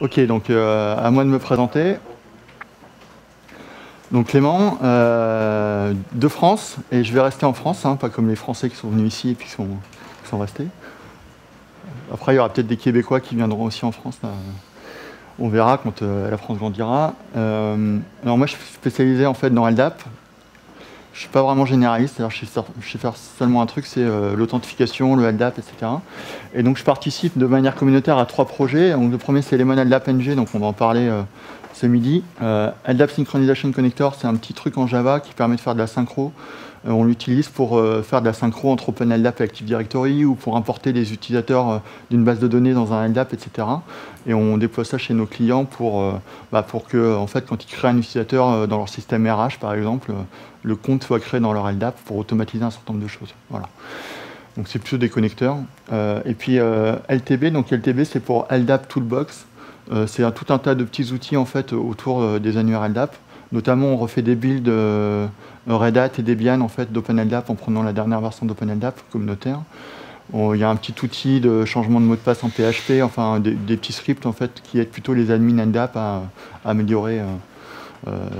Ok, donc euh, à moi de me présenter. Donc Clément, euh, de France, et je vais rester en France, hein, pas comme les Français qui sont venus ici et puis qui sont, sont restés. Après, il y aura peut-être des Québécois qui viendront aussi en France. On verra quand euh, la France grandira. Alors moi, je suis spécialisé en fait dans LDAP. Je suis pas vraiment généraliste, c'est-à-dire je sais, faire- seulement un truc, c'est euh, l'authentification, le LDAP, etc. Et donc je participe de manière communautaire à trois projets. Donc, le premier, c'est Lemon LDAP NG, donc on va en parler euh, ce midi. Euh, LDAP Synchronization Connector, c'est un petit truc en Java qui permet de faire de la synchro. On l'utilise pour faire de la synchro entre OpenLDAP et Active Directory ou pour importer les utilisateurs d'une base de données dans un LDAP, etc. Et on déploie ça chez nos clients pour, bah, pour que, en fait, quand ils créent un utilisateur dans leur système RH, par exemple, le compte soit créé dans leur LDAP pour automatiser un certain nombre de choses. Voilà. Donc c'est plutôt des connecteurs. Euh, et puis euh, LTB, donc LTB c'est pour LDAP Toolbox. Euh, c'est tout un tas de petits outils en fait autour des annuaires LDAP. Notamment, on refait des builds Red Hat et Debian en fait d'OpenLDAP en prenant la dernière version d'OpenLDAP communautaire. Il y a un petit outil de changement de mot de passe en PHP, enfin des, petits scripts en fait qui aident plutôt les admins LDAP à, améliorer,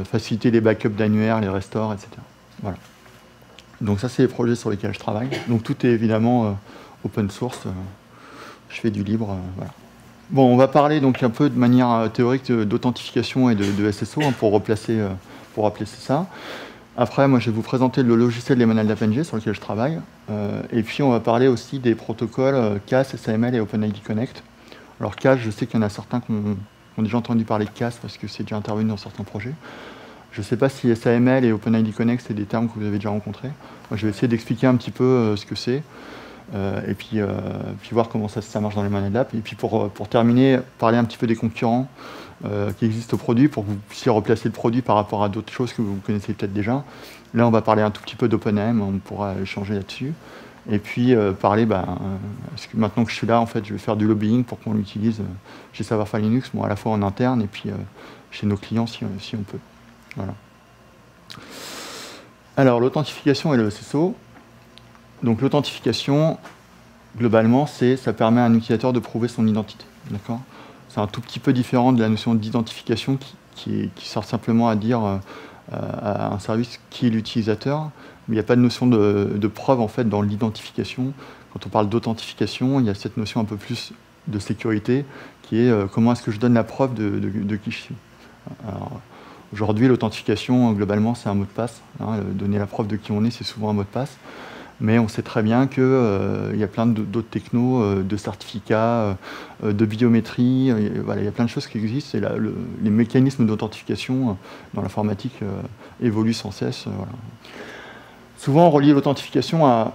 faciliter les backups d'annuaires, les restores, etc. Voilà. Donc ça, c'est les projets sur lesquels je travaille. Donc tout est évidemment euh, open source. euh, je fais du libre. euh. Bon, on va parler donc un peu de manière théorique d'authentification et de, SSO hein, pour replacer, replacer ça. Après, moi, je vais vous présenter le logiciel Lemon LDAP-NG sur lequel je travaille. Et puis, on va parler aussi des protocoles CAS, SAML et OpenID Connect. Alors, CAS, je sais qu'il y en a certains qui ont, qui ont déjà entendu parler de CAS parce que c'est déjà intervenu dans certains projets. Je ne sais pas si SAML et OpenID Connect, c'est des termes que vous avez déjà rencontrés. Moi, je vais essayer d'expliquer un petit peu euh, ce que c'est. euh, et puis, euh, puis voir comment ça, marche dans les LDAP. Et puis pour, terminer, parler un petit peu des concurrents qui existent au produit pour que vous puissiez replacer le produit par rapport à d'autres choses que vous connaissez peut-être déjà. Là, on va parler un tout petit peu d'OpenAM, on pourra échanger là-dessus. Et puis parler, euh, parce que maintenant que je suis là, en fait, je vais faire du lobbying pour qu'on l'utilise chez Savoir Linux, à la fois en interne et puis chez nos clients si on peut. Alors, l'authentification et le SSO. Donc, l'authentification, globalement, c'est ça permet à un utilisateur de prouver son identité. C'est un tout petit peu différent de la notion d'identification qui, sert simplement à dire euh, à un service qui est l'utilisateur. Mais il n'y a pas de notion de, preuve en fait dans l'identification. Quand on parle d'authentification, il y a cette notion un peu plus de sécurité qui est euh, comment est-ce que je donne la preuve de qui je suis? Alors, Aujourd'hui, l'authentification, globalement, c'est un mot de passe. hein. Euh, Donner la preuve de qui on est, c'est souvent un mot de passe. Mais on sait très bien qu'il y a plein d'autres technos, euh, de certificats, euh, de biométrie. euh, voilà, il y a plein de choses qui existent. Et là, le- les mécanismes d'authentification euh, dans l'informatique euh, évoluent sans cesse. euh. Souvent, on relie l'authentification à,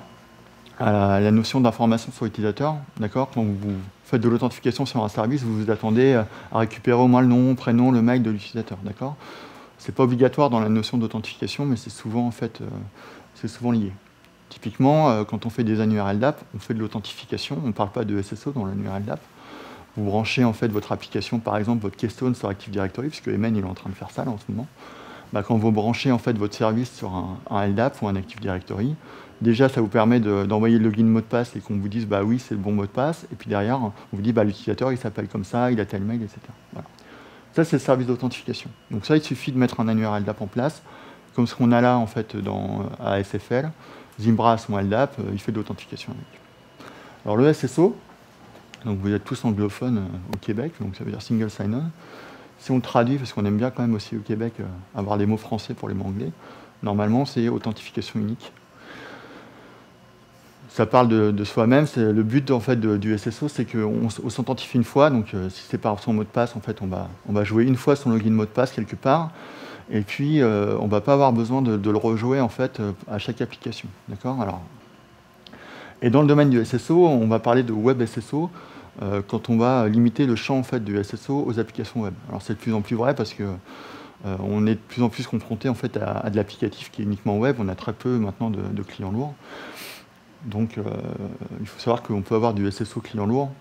à la, notion d'information sur l'utilisateur. D'accord? Quand vous faites de l'authentification sur un service, vous vous attendez à récupérer au moins le nom, prénom, le mail de l'utilisateur. D'accord? C'est pas obligatoire dans la notion d'authentification, mais c'est souvent en fait, euh, c'est souvent lié. Typiquement, euh, quand on fait des annuaires LDAP, on fait de l'authentification. On ne parle pas de SSO dans l'annuaire LDAP. Vous branchez en fait votre application, par exemple votre Keystone sur Active Directory, puisque Emen est en train de faire ça en ce moment. Bah, quand vous branchez en fait votre service sur un LDAP ou un Active Directory, déjà ça vous permet de- d'envoyer le login mot de passe et qu'on vous dise bah oui c'est le bon mot de passe. Et puis derrière on vous dit bah l'utilisateur il s'appelle comme ça, il a tel mail, etc. Voilà. Ça c'est le service d'authentification. Donc ça il suffit de mettre un annuaire LDAP en place, comme ce qu'on a là en fait dans à SFL. Zimbra son LDAP, euh, il fait de l'authentification avec. Alors le SSO, donc vous êtes tous anglophones euh, au Québec, donc ça veut dire single sign-on. Si on le traduit, parce qu'on aime bien quand même aussi au Québec euh, avoir des mots français pour les mots anglais, normalement c'est authentification unique. Ça parle de, soi-même, le but en fait du SSO, c'est qu'on s'authentifie une fois, donc euh, si c'est par son mot de passe, en fait on va, jouer une fois son login mot de passe quelque part, et puis euh, on va pas avoir besoin de, le rejouer en fait euh, à chaque application. D'accord? Alors, et dans le domaine du SSO, on va parler de web SSO euh, quand on va limiter le champ en fait, du SSO aux applications web. Alors c'est de plus en plus vrai parce que on est de plus en plus confronté en fait, à, à de l'applicatif qui est uniquement web. On a très peu maintenant de clients lourds. Donc euh, il faut savoir qu'on peut avoir du SSO client lourd.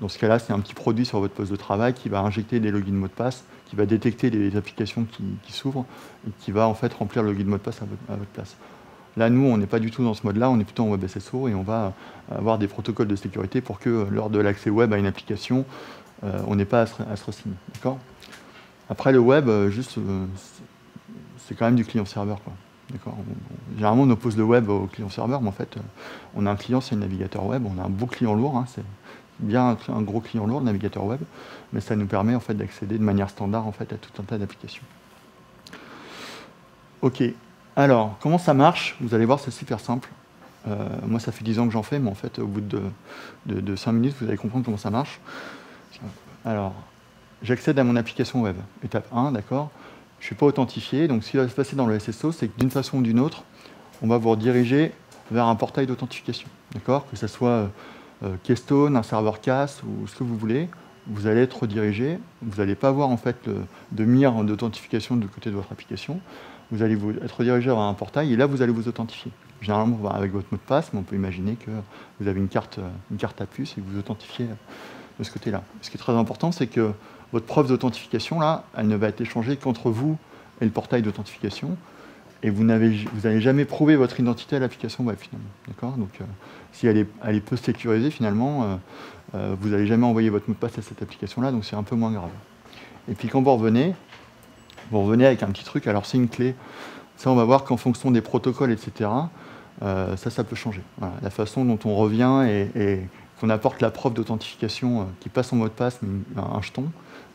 Dans ce cas-là, c'est un petit produit sur votre poste de travail qui va injecter des logins mots de passe, qui va détecter les applications qui, s'ouvrent et qui va en fait remplir le login mot de passe à votre, place. Là, nous, on n'est pas du tout dans ce mode-là, on est plutôt en WebSSO et on va avoir des protocoles de sécurité pour que lors de l'accès web à une application, on n'ait pas à se, à Après, le web, juste, c'est quand même du client-serveur. Généralement, on oppose le web au client-serveur, mais en fait, on a un client, c'est le navigateur web, on a un beau client lourd, hein, c'est bien un, gros client lourd, le navigateur web, mais ça nous permet en fait d'accéder de manière standard en fait à tout un tas d'applications. Ok, alors comment ça marche? Vous allez voir, c'est super simple. Euh, moi, ça fait 10 ans que j'en fais, mais en fait, au bout de, de, 5 minutes, vous allez comprendre comment ça marche. Alors, j'accède à mon application web. Étape 1, d'accord? Je ne suis pas authentifié, donc ce qui va se passer dans le SSO, c'est que d'une façon ou d'une autre, on va vous rediriger vers un portail d'authentification. D'accord? Que ce soit euh, Keystone, un serveur CAS ou ce que vous voulez, vous allez être redirigé. Vous n'allez pas avoir en fait de mire d'authentification de côté de votre application. Vous allez être redirigé vers un portail et là vous allez vous authentifier. Généralement avec votre mot de passe, mais on peut imaginer que vous avez une carte, une carte à puce et que vous authentifiez de ce côté-là. Ce qui est très important, c'est que votre preuve d'authentification, là, elle ne va être échangée qu'entre vous et le portail d'authentification et vous n'allez jamais prouvé votre identité à l'application web finalement. D'accord? Donc euh, si elle est, elle peu sécurisée finalement, euh, euh, vous n'allez jamais envoyer votre mot de passe à cette application-là, donc c'est un peu moins grave. Et puis quand vous revenez, vous revenez avec un petit truc, alors c'est une clé. Ça on va voir qu'en fonction des protocoles, etc., ça, ça peut changer. La façon dont on revient et, qu'on apporte la preuve d'authentification qui passe en mot de passe, un, jeton,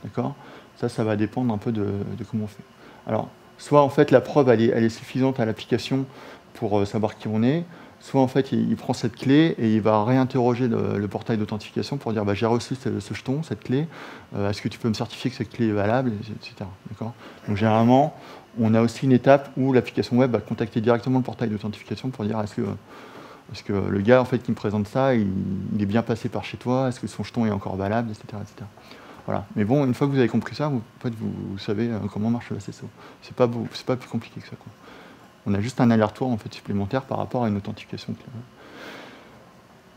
d'accord? Ça, ça va dépendre un peu de, comment on fait. Alors, soit en fait la preuve elle est, suffisante à l'application pour euh, savoir qui on est, soit en fait il, prend cette clé et il va réinterroger le, portail d'authentification pour dire bah, j'ai reçu ce, jeton, cette clé, euh, est-ce que tu peux me certifier que cette clé est valable, etc. Donc généralement, on a aussi une étape où l'application web va contacter directement le portail d'authentification pour dire est-ce que, est que le gars en fait, qui me présente ça, il, est bien passé par chez toi, est-ce que son jeton est encore valable, etc. Voilà. Mais bon, une fois que vous avez compris ça, vous, vous, savez euh, comment marche le SSO. C'est pas, pas plus compliqué que ça. On a juste un aller-retour en fait, supplémentaire par rapport à une authentification.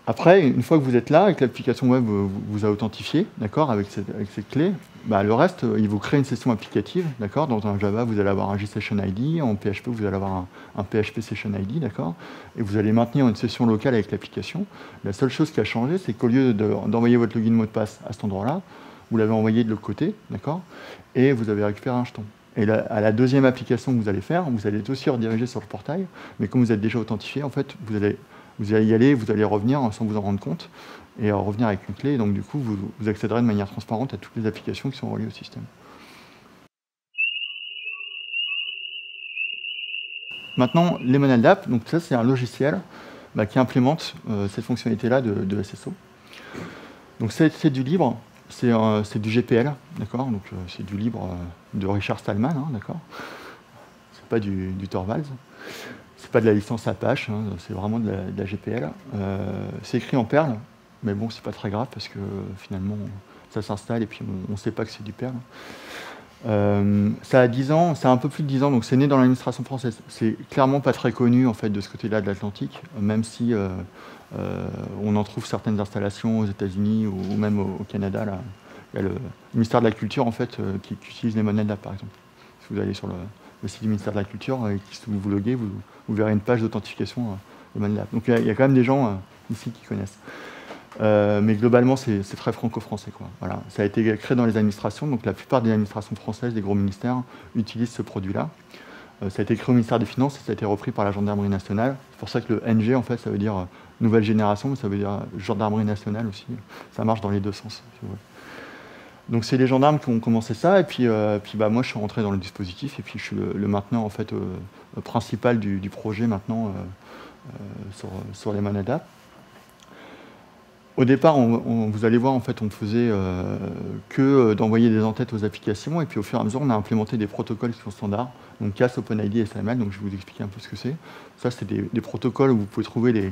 Après, une fois que vous êtes là et que l'application web vous, a authentifié, d'accord, avec, cette, clé, bah, le reste, euh, il vous crée une session applicative, d'accord. Dans un Java, vous allez avoir un JSession ID, en PHP, vous allez avoir un, PHP Session ID, d'accord. Et vous allez maintenir une session locale avec l'application. La seule chose qui a changé, c'est qu'au lieu d'envoyer votre login mot de passe à cet endroit-là, vous l'avez envoyé de l'autre côté, d'accord Et vous avez récupéré un jeton. Et à la deuxième application que vous allez faire, vous allez aussi rediriger sur le portail, mais comme vous êtes déjà authentifié, en fait, vous allez, y aller, vous allez revenir sans vous en rendre compte, et revenir avec une clé, et donc du coup, vous, accéderez de manière transparente à toutes les applications qui sont reliées au système. Maintenant, Lemonade App, donc ça c'est un logiciel bah, qui implémente euh, cette fonctionnalité-là de, de, SSO. Donc c'est du libre, c'est du GPL, d'accord Donc euh, c'est du libre euh, de Richard Stallman, hein, d'accord C'est pas du, du Torvalds. C'est pas de la licence Apache, hein, c'est vraiment de la, GPL. Euh, c'est écrit en Perl, mais bon, c'est pas très grave parce que finalement, ça s'installe et puis on ne sait pas que c'est du Perl. ça a 10 ans, ça a un peu plus de 10 ans, donc c'est né dans l'administration française. C'est clairement pas très connu en fait de ce côté-là de l'Atlantique, même si euh, on en trouve certaines installations aux États-Unis ou, même au, Canada. Il y a le ministère de la Culture en fait, euh, qui, utilise les monnaies par exemple. Si vous allez sur le, site du ministère de la Culture et que vous vous loguez, vous, verrez une page d'authentification euh, de Donc il y, a, quand même des gens ici qui connaissent. mais globalement, c'est très franco-français. Voilà. Ça a été créé dans les administrations, donc la plupart des administrations françaises, des gros ministères, utilisent ce produit-là. ça a été créé au ministère des Finances et ça a été repris par la Gendarmerie nationale. C'est pour ça que le NG, en fait, ça veut dire nouvelle génération, mais ça veut dire gendarmerie nationale aussi. Ça marche dans les deux sens. Donc c'est les gendarmes qui ont commencé ça, et puis, euh, puis bah, moi je suis rentré dans le dispositif, et puis je suis le, maintenant en fait euh, principal du, projet maintenant euh, sur, sur, les Manada. Au départ, vous allez voir, en fait, on ne faisait que d'envoyer des entêtes aux applications, et puis au fur et à mesure, on a implémenté des protocoles qui sont standards, donc CAS, OpenID et donc je vais vous expliquer un peu ce que c'est. Ça, c'est des, des, protocoles où vous pouvez trouver les,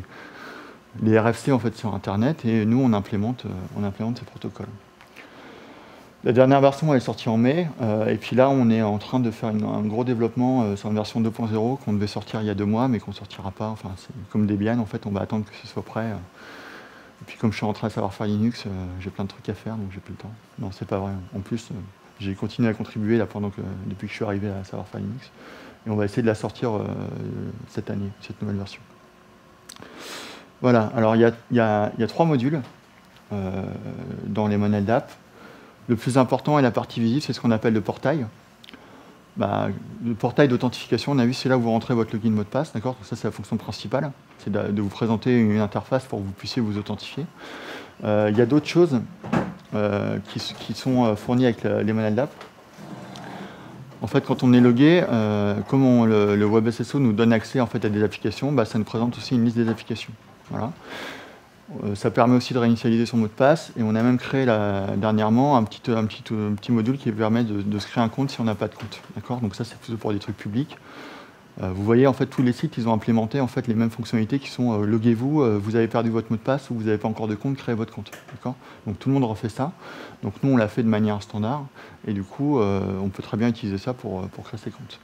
les RFC en fait sur Internet et nous on implémente, euh, on implémente ces protocoles. La dernière version elle est sortie en mai euh, et puis là on est en train de faire un gros développement euh, sur une version 2.0 qu'on devait sortir il y a deux mois mais qu'on sortira pas. Enfin comme Debian en fait on va attendre que ce soit prêt. Et puis comme je suis en train de savoir faire Linux, j'ai plein de trucs à faire donc j'ai plus le temps. Non c'est pas vrai. En plus j'ai continué à contribuer là pendant que depuis que je suis arrivé à savoir faire Linux Et on va essayer de la sortir cette année, cette nouvelle version. Voilà, alors il y a, trois modules dans les modèles d'app. Le plus important est la partie visible, c'est ce qu'on appelle le portail. Bah, le portail d'authentification, on a vu, c'est là où vous rentrez votre login mot de passe, d'accord? Ça, c'est la fonction principale, c'est de, vous présenter une interface pour que vous puissiez vous authentifier. Euh, il y a d'autres choses euh, qui, sont euh, fournies avec les modèles d'app. En fait, quand on est logué, comme le, le WebSSO nous donne accès en fait, à des applications, bah, ça nous présente aussi une liste des applications. Voilà. Euh, ça permet aussi de réinitialiser son mot de passe et on a même créé dernièrement un petit, module qui permet de, se créer un compte si on n'a pas de compte. D'accord? Donc ça c'est plutôt pour des trucs publics. Euh, vous voyez en fait tous les sites ils ont implémenté en fait les mêmes fonctionnalités qui sont euh, loguez-vous, vous avez perdu votre mot de passe ou vous n'avez pas encore de compte, créez votre compte. D'accord? Donc tout le monde refait ça. Donc nous on l'a fait de manière standard et du coup on peut très bien utiliser ça pour, pour créer ses comptes.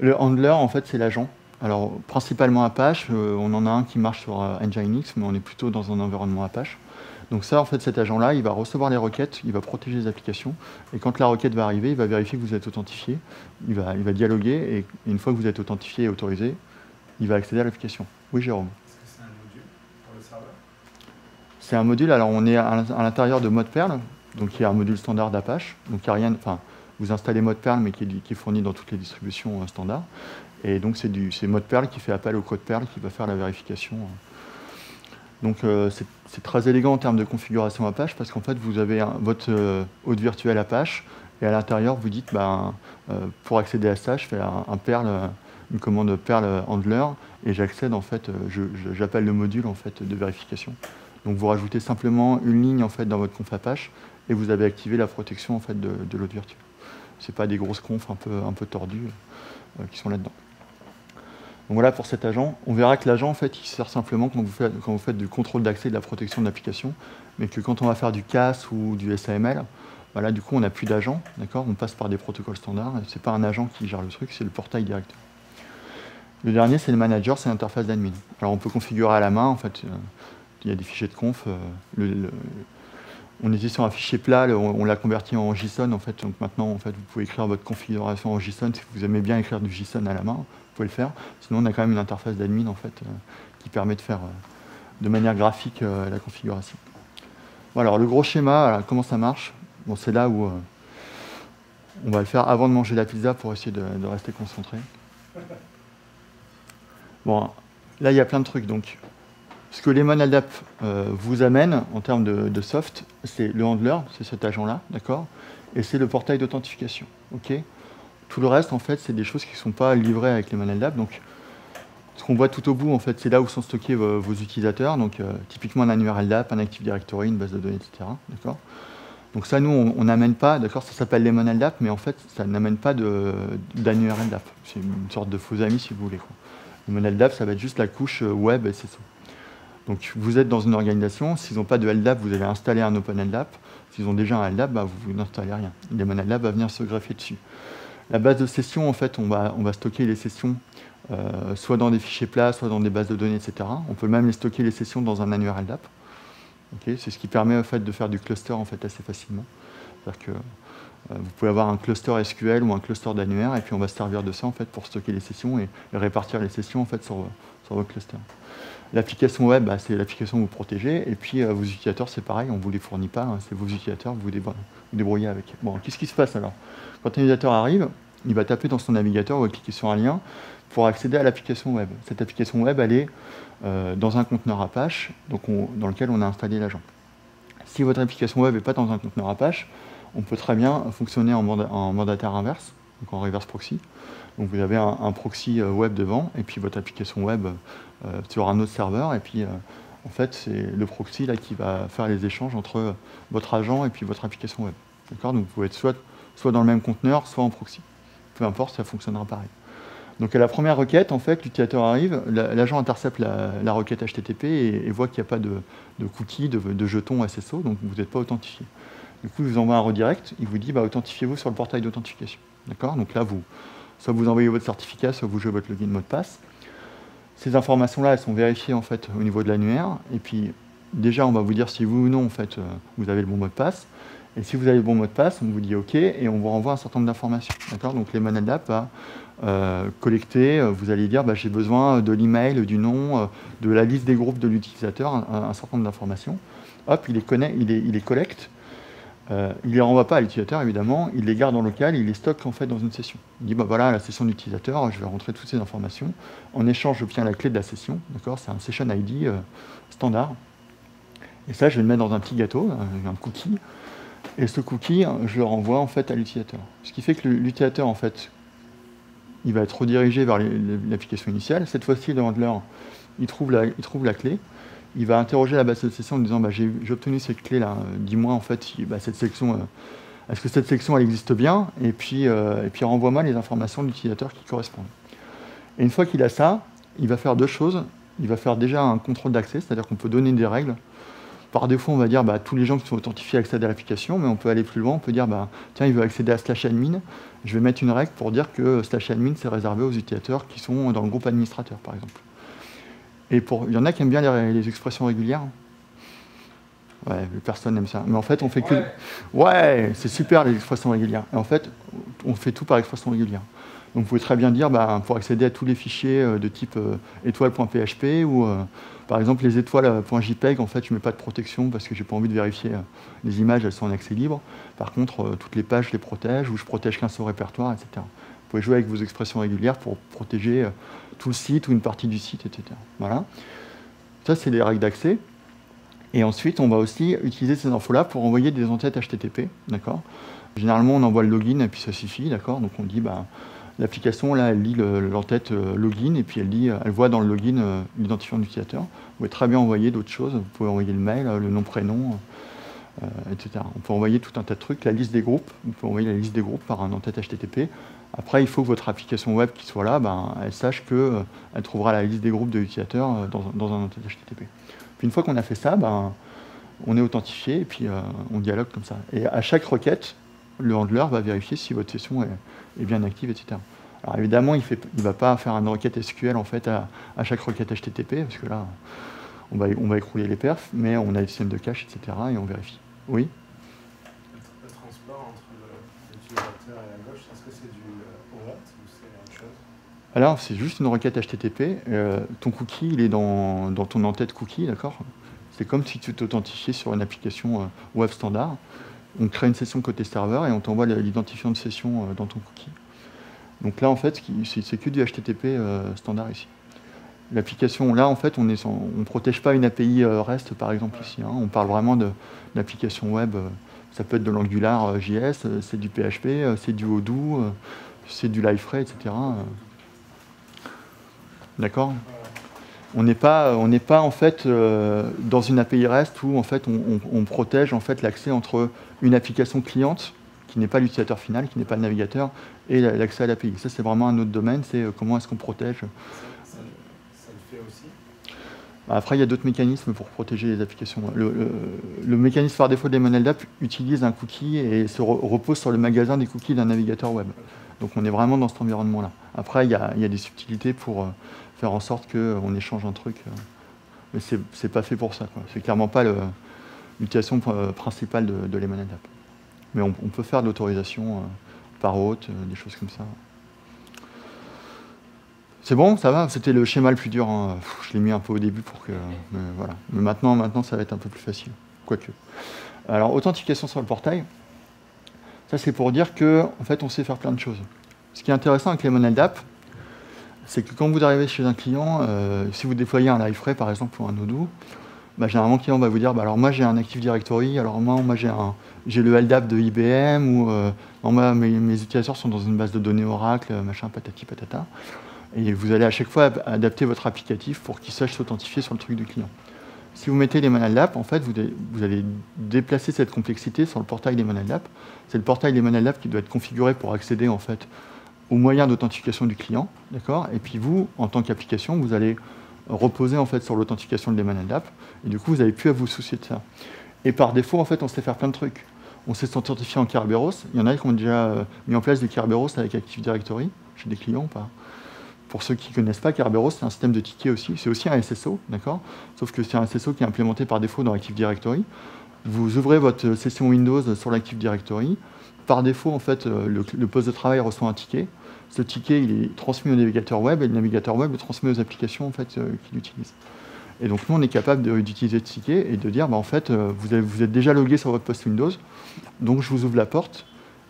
Le handler en fait c'est l'agent alors, principalement Apache, euh, on en a un qui marche sur euh, Nginx, mais on est plutôt dans un environnement Apache. Donc ça, en fait, cet agent-là, il va recevoir les requêtes, il va protéger les applications, et quand la requête va arriver, il va vérifier que vous êtes authentifié, il va, il va dialoguer, et une fois que vous êtes authentifié et autorisé, il va accéder à l'application. Oui, Jérôme Est-ce que c'est un module pour le serveur? C'est un module, alors on est à l'intérieur de mode Perl, donc il y a un module standard d'Apache, donc il n'y a rien, enfin, vous installez mode Perl, mais qui est, fourni dans toutes les distributions euh, standards. Et donc c'est mode Perl qui fait appel au code Perl qui va faire la vérification. Donc euh, c'est très élégant en termes de configuration Apache parce qu'en fait vous avez votre euh, hôte virtuel Apache et à l'intérieur vous dites ben, pour accéder à ça je fais un, une commande Perl handler et j'accède en fait, j'appelle le module en fait de vérification. Donc vous rajoutez simplement une ligne en fait dans votre conf Apache et vous avez activé la protection en fait de, de l'hôte virtuel c'est pas des grosses confs un peu, tordues euh, qui sont là-dedans. Donc voilà pour cet agent. On verra que l'agent, en fait, il sert simplement quand vous faites, du contrôle d'accès de la protection de l'application, mais que quand on va faire du CAS ou du SAML, voilà, du coup, on n'a plus d'agent, d'accord? On passe par des protocoles standards. Ce n'est pas un agent qui gère le truc, c'est le portail directeur. Le dernier, c'est le manager, c'est l'interface d'admin. Alors, on peut configurer à la main, en fait, euh, il y a des fichiers de conf. Euh, le, on était sur un fichier plat, on, l'a converti en JSON en fait. Donc maintenant, en fait, vous pouvez écrire votre configuration en JSON. Si vous aimez bien écrire du JSON à la main, le faire. Sinon, on a quand même une interface d'admin en fait euh, qui permet de faire euh, de manière graphique euh, la configuration. Voilà, alors le gros schéma, comment ça marche? Bon, c'est là où on va le faire avant de manger la pizza pour essayer de, de rester concentré. Bon, là, il y a plein de trucs. Donc, ce que les Monadap euh, vous amènent en termes de, soft, c'est le handler, c'est cet agent-là, d'accord? Et c'est le portail d'authentification, ok? Tout le reste, en fait, c'est des choses qui ne sont pas livrées avec les Monadap. Donc, ce qu'on voit tout au bout, en fait, c'est là où sont stockés vos, utilisateurs. Donc, euh, typiquement un URL d'app, un Active Directory, une base de données, etc. D'accord? Donc ça, nous, on n'amène pas, d'accord, ça s'appelle les d'app, mais en fait, ça n'amène pas d'un URL d'app. C'est une sorte de faux ami, si vous voulez. Quoi. Le d'app, ça va être juste la couche euh, web et c'est tout. Donc vous êtes dans une organisation, s'ils n'ont pas de LDAP, vous allez installer un Open LDAP. S'ils ont déjà un LDAP, bah, vous n'installerez rien. Lemon LDAP va venir se greffer dessus. La base de session, en fait, on va, on va stocker les sessions euh, soit dans des fichiers plats, soit dans des bases de données, etc. On peut même les stocker les sessions dans un annuaire LDAP. c'est ce qui permet en fait, de faire du cluster en fait, assez facilement. Que euh, vous pouvez avoir un cluster SQL ou un cluster d'annuaire, et puis on va se servir de ça en fait, pour stocker les sessions et, répartir les sessions en fait, sur, sur vos clusters. L'application web, bah, c'est l'application que vous protégez. Et puis, euh, vos utilisateurs, c'est pareil, on ne vous les fournit pas. Hein, c'est vos utilisateurs, vous vous débrouillez avec. Bon, qu'est-ce qui se passe alors? Quand un utilisateur arrive, il va taper dans son navigateur ou cliquer sur un lien pour accéder à l'application web. Cette application web, elle est euh, dans un conteneur Apache donc dans lequel on a installé l'agent. Si votre application web n'est pas dans un conteneur Apache, on peut très bien fonctionner en, en mandataire inverse, donc en reverse proxy. Donc vous avez un, proxy euh, web devant et puis votre application web euh, sur un autre serveur. Et puis euh, en fait, c'est le proxy là, qui va faire les échanges entre votre agent et puis votre application web. Donc vous pouvez être soit, soit dans le même conteneur, soit en proxy. Peu importe, ça fonctionnera pareil. Donc à la première requête, en fait, l'utilisateur arrive, l'agent intercepte la, requête HTTP et, voit qu'il n'y a pas de, cookies, de, jetons SSO, donc vous n'êtes pas authentifié. Du coup, il vous envoie un redirect, il vous dit bah, authentifiez-vous sur le portail d'authentification. D'accord? Donc là, vous, soit vous envoyez votre certificat, soit vous jouez votre login mot de passe. Ces informations-là, elles sont vérifiées en fait au niveau de l'annuaire. Et puis déjà, on va vous dire si vous ou non en fait, euh, vous avez le bon mot de passe. Et si vous avez le bon mot de passe, on vous dit OK et on vous renvoie un certain nombre d'informations. Donc les App va euh, collecter, euh, vous allez dire bah, j'ai besoin de l'email, du nom, de la liste des groupes de l'utilisateur, un, certain nombre d'informations. Hop, il les connaît, il les collecte. Il ne les renvoie pas à l'utilisateur évidemment, il les garde en local, il les stocke en fait dans une session. Il dit bah voilà la session d'utilisateur, je vais rentrer toutes ces informations. En échange, j'obtiens la clé de la session, d'accord? C'est un session ID standard. Et ça, je vais le mettre dans un petit gâteau, un cookie. Et ce cookie, je le renvoie en fait à l'utilisateur. Ce qui fait que l'utilisateur, en fait, il va être redirigé vers l'application initiale. Cette fois-ci, le handler, il trouve, la, il trouve la clé. Il va interroger la base de session en disant bah, j'ai obtenu cette clé-là. Dis-moi en fait bah, cette section. Euh, est-ce que cette section elle existe bien? Et puis, euh, et puis renvoie-moi les informations de l'utilisateur qui correspondent. Une fois qu'il a ça, il va faire deux choses. Il va faire déjà un contrôle d'accès, c'est-à-dire qu'on peut donner des règles par défaut, on va dire bah, tous les gens qui sont authentifiés accèdent à l'application, mais on peut aller plus loin, on peut dire tiens, il veut accéder à slash admin, je vais mettre une règle pour dire que slash admin c'est réservé aux utilisateurs qui sont dans le groupe administrateur, par exemple. Et pour, il y en a qui aiment bien les, expressions régulières. Ouais, personne n'aime ça. Mais en fait, on fait que. Ouais, c'est super les expressions régulières. Et en fait, on fait tout par expression régulière. Donc vous pouvez très bien dire, bah, pour accéder à tous les fichiers euh, de type euh, étoile.php ou euh, par exemple, les étoiles.jpeg, en fait, je ne mets pas de protection parce que je n'ai pas envie de vérifier. Euh, les images, elles sont en accès libre. Par contre, toutes les pages, je les protège ou je protège qu'un seul répertoire, etc. Vous pouvez jouer avec vos expressions régulières pour protéger euh, tout le site ou une partie du site, etc. Voilà. Ça, c'est les règles d'accès. Et ensuite, on va aussi utiliser ces infos-là pour envoyer des entêtes HTTP. D'accord? Généralement, on envoie le login et puis ça suffit. D'accord? Donc, on dit, bah, L'application, là, elle lit l'entête euh, login et puis elle, lit, elle voit dans le login euh, l'identifiant d'utilisateur. Vous pouvez très bien envoyer d'autres choses. Vous pouvez envoyer le mail, le nom, prénom, etc. On peut envoyer tout un tas de trucs. La liste des groupes, vous pouvez envoyer la liste des groupes par un entête HTTP. Après, il faut que votre application web qui soit là, ben, elle sache qu'elle trouvera la liste des groupes de l'utilisateur dans, un entête HTTP. Puis une fois qu'on a fait ça, ben, on est authentifié et puis on dialogue comme ça. Et à chaque requête, le handler va vérifier si votre session est, est bien active, etc. Alors évidemment, il ne va pas faire une requête SQL en fait à, chaque requête HTTP, parce que là, on va, on va écrouler les perfs, mais on a le système de cache, etc. et on vérifie. Oui Le transport entre l'utilisateur et la gauche, est-ce que c'est du OAuth euh, ou c'est autre chose Alors, c'est juste une requête HTTP. Euh, ton cookie, il est dans, ton entête cookie, d'accord? C'est comme si tu t'authentifiais sur une application euh, web standard on crée une session côté serveur et on t'envoie l'identifiant de session euh, dans ton cookie. Donc là, en fait, c'est que du HTTP standard ici. L'application, là, en fait, on ne protège pas une API REST, par exemple, ici. Hein. On parle vraiment d'application web. Ça peut être de l'Angular JS, c'est du PHP, c'est du Odoo, c'est du Liferay, etc. D'accord on n'est pas, pas en fait dans une API REST où en fait on, protège en fait l'accès entre une application cliente qui n'est pas l'utilisateur final, qui n'est pas le navigateur, et l'accès à l'API. Ça, c'est vraiment un autre domaine, c'est euh, comment est-ce qu'on protège. Ça, le fait aussi Après, il y a d'autres mécanismes pour protéger les applications. Le, mécanisme par défaut des Monel utilise un cookie et se repose sur le magasin des cookies d'un navigateur web. Donc on est vraiment dans cet environnement-là. Après, il y, a, des subtilités pour euh, faire en sorte qu'on euh, échange un truc. mais c'est pas fait pour ça. C'est clairement pas l'utilisation euh, principale de, de. Mais on, peut faire de l'autorisation euh, par hôte, euh, des choses comme ça. C'est bon, ça va C'était le schéma le plus dur. Hein. Je l'ai mis un peu au début pour que. Mais, voilà. mais maintenant, maintenant, ça va être un peu plus facile. Quoique. Alors, authentification sur le portail. Ça, c'est pour dire que, en fait, on sait faire plein de choses. Ce qui est intéressant avec les c'est que quand vous arrivez chez un client, si vous déployez un live par exemple, ou un Odoo, bah, généralement, le client va vous dire bah, alors moi j'ai un Active Directory, alors moi, j'ai, le LDAP de IBM, ou euh, mes, utilisateurs sont dans une base de données Oracle, machin, patati patata. Et vous allez à chaque fois adapter votre applicatif pour qu'il sache s'authentifier sur le truc du client. Si vous mettez les Manal en fait, vous, allez déplacer cette complexité sur le portail des Manal C'est le portail des Manal qui doit être configuré pour accéder en fait aux moyens d'authentification du client, d'accord? Et puis vous, en tant qu'application, vous allez reposer en fait sur l'authentification de l'Eman App, et du coup vous n'avez plus à vous soucier de ça. Et par défaut, en fait, on sait faire plein de trucs. On sait s'authentifier en Kerberos. Il y en a qui ont déjà euh, mis en place des Kerberos avec Active Directory, chez des clients pas? Pour ceux qui ne connaissent pas, Kerberos, c'est un système de tickets aussi. C'est aussi un SSO, d'accord? Sauf que c'est un SSO qui est implémenté par défaut dans Active Directory. Vous ouvrez votre session Windows sur l'Active Directory. Par défaut, en fait, le, le poste de travail reçoit un ticket. Ce ticket, il est transmis au navigateur web et le navigateur web le transmet aux applications en fait, qu'il utilise. Et donc nous, on est capable d'utiliser ce ticket et de dire, bah, en fait, vous, vous êtes déjà logué sur votre poste Windows, donc je vous ouvre la porte,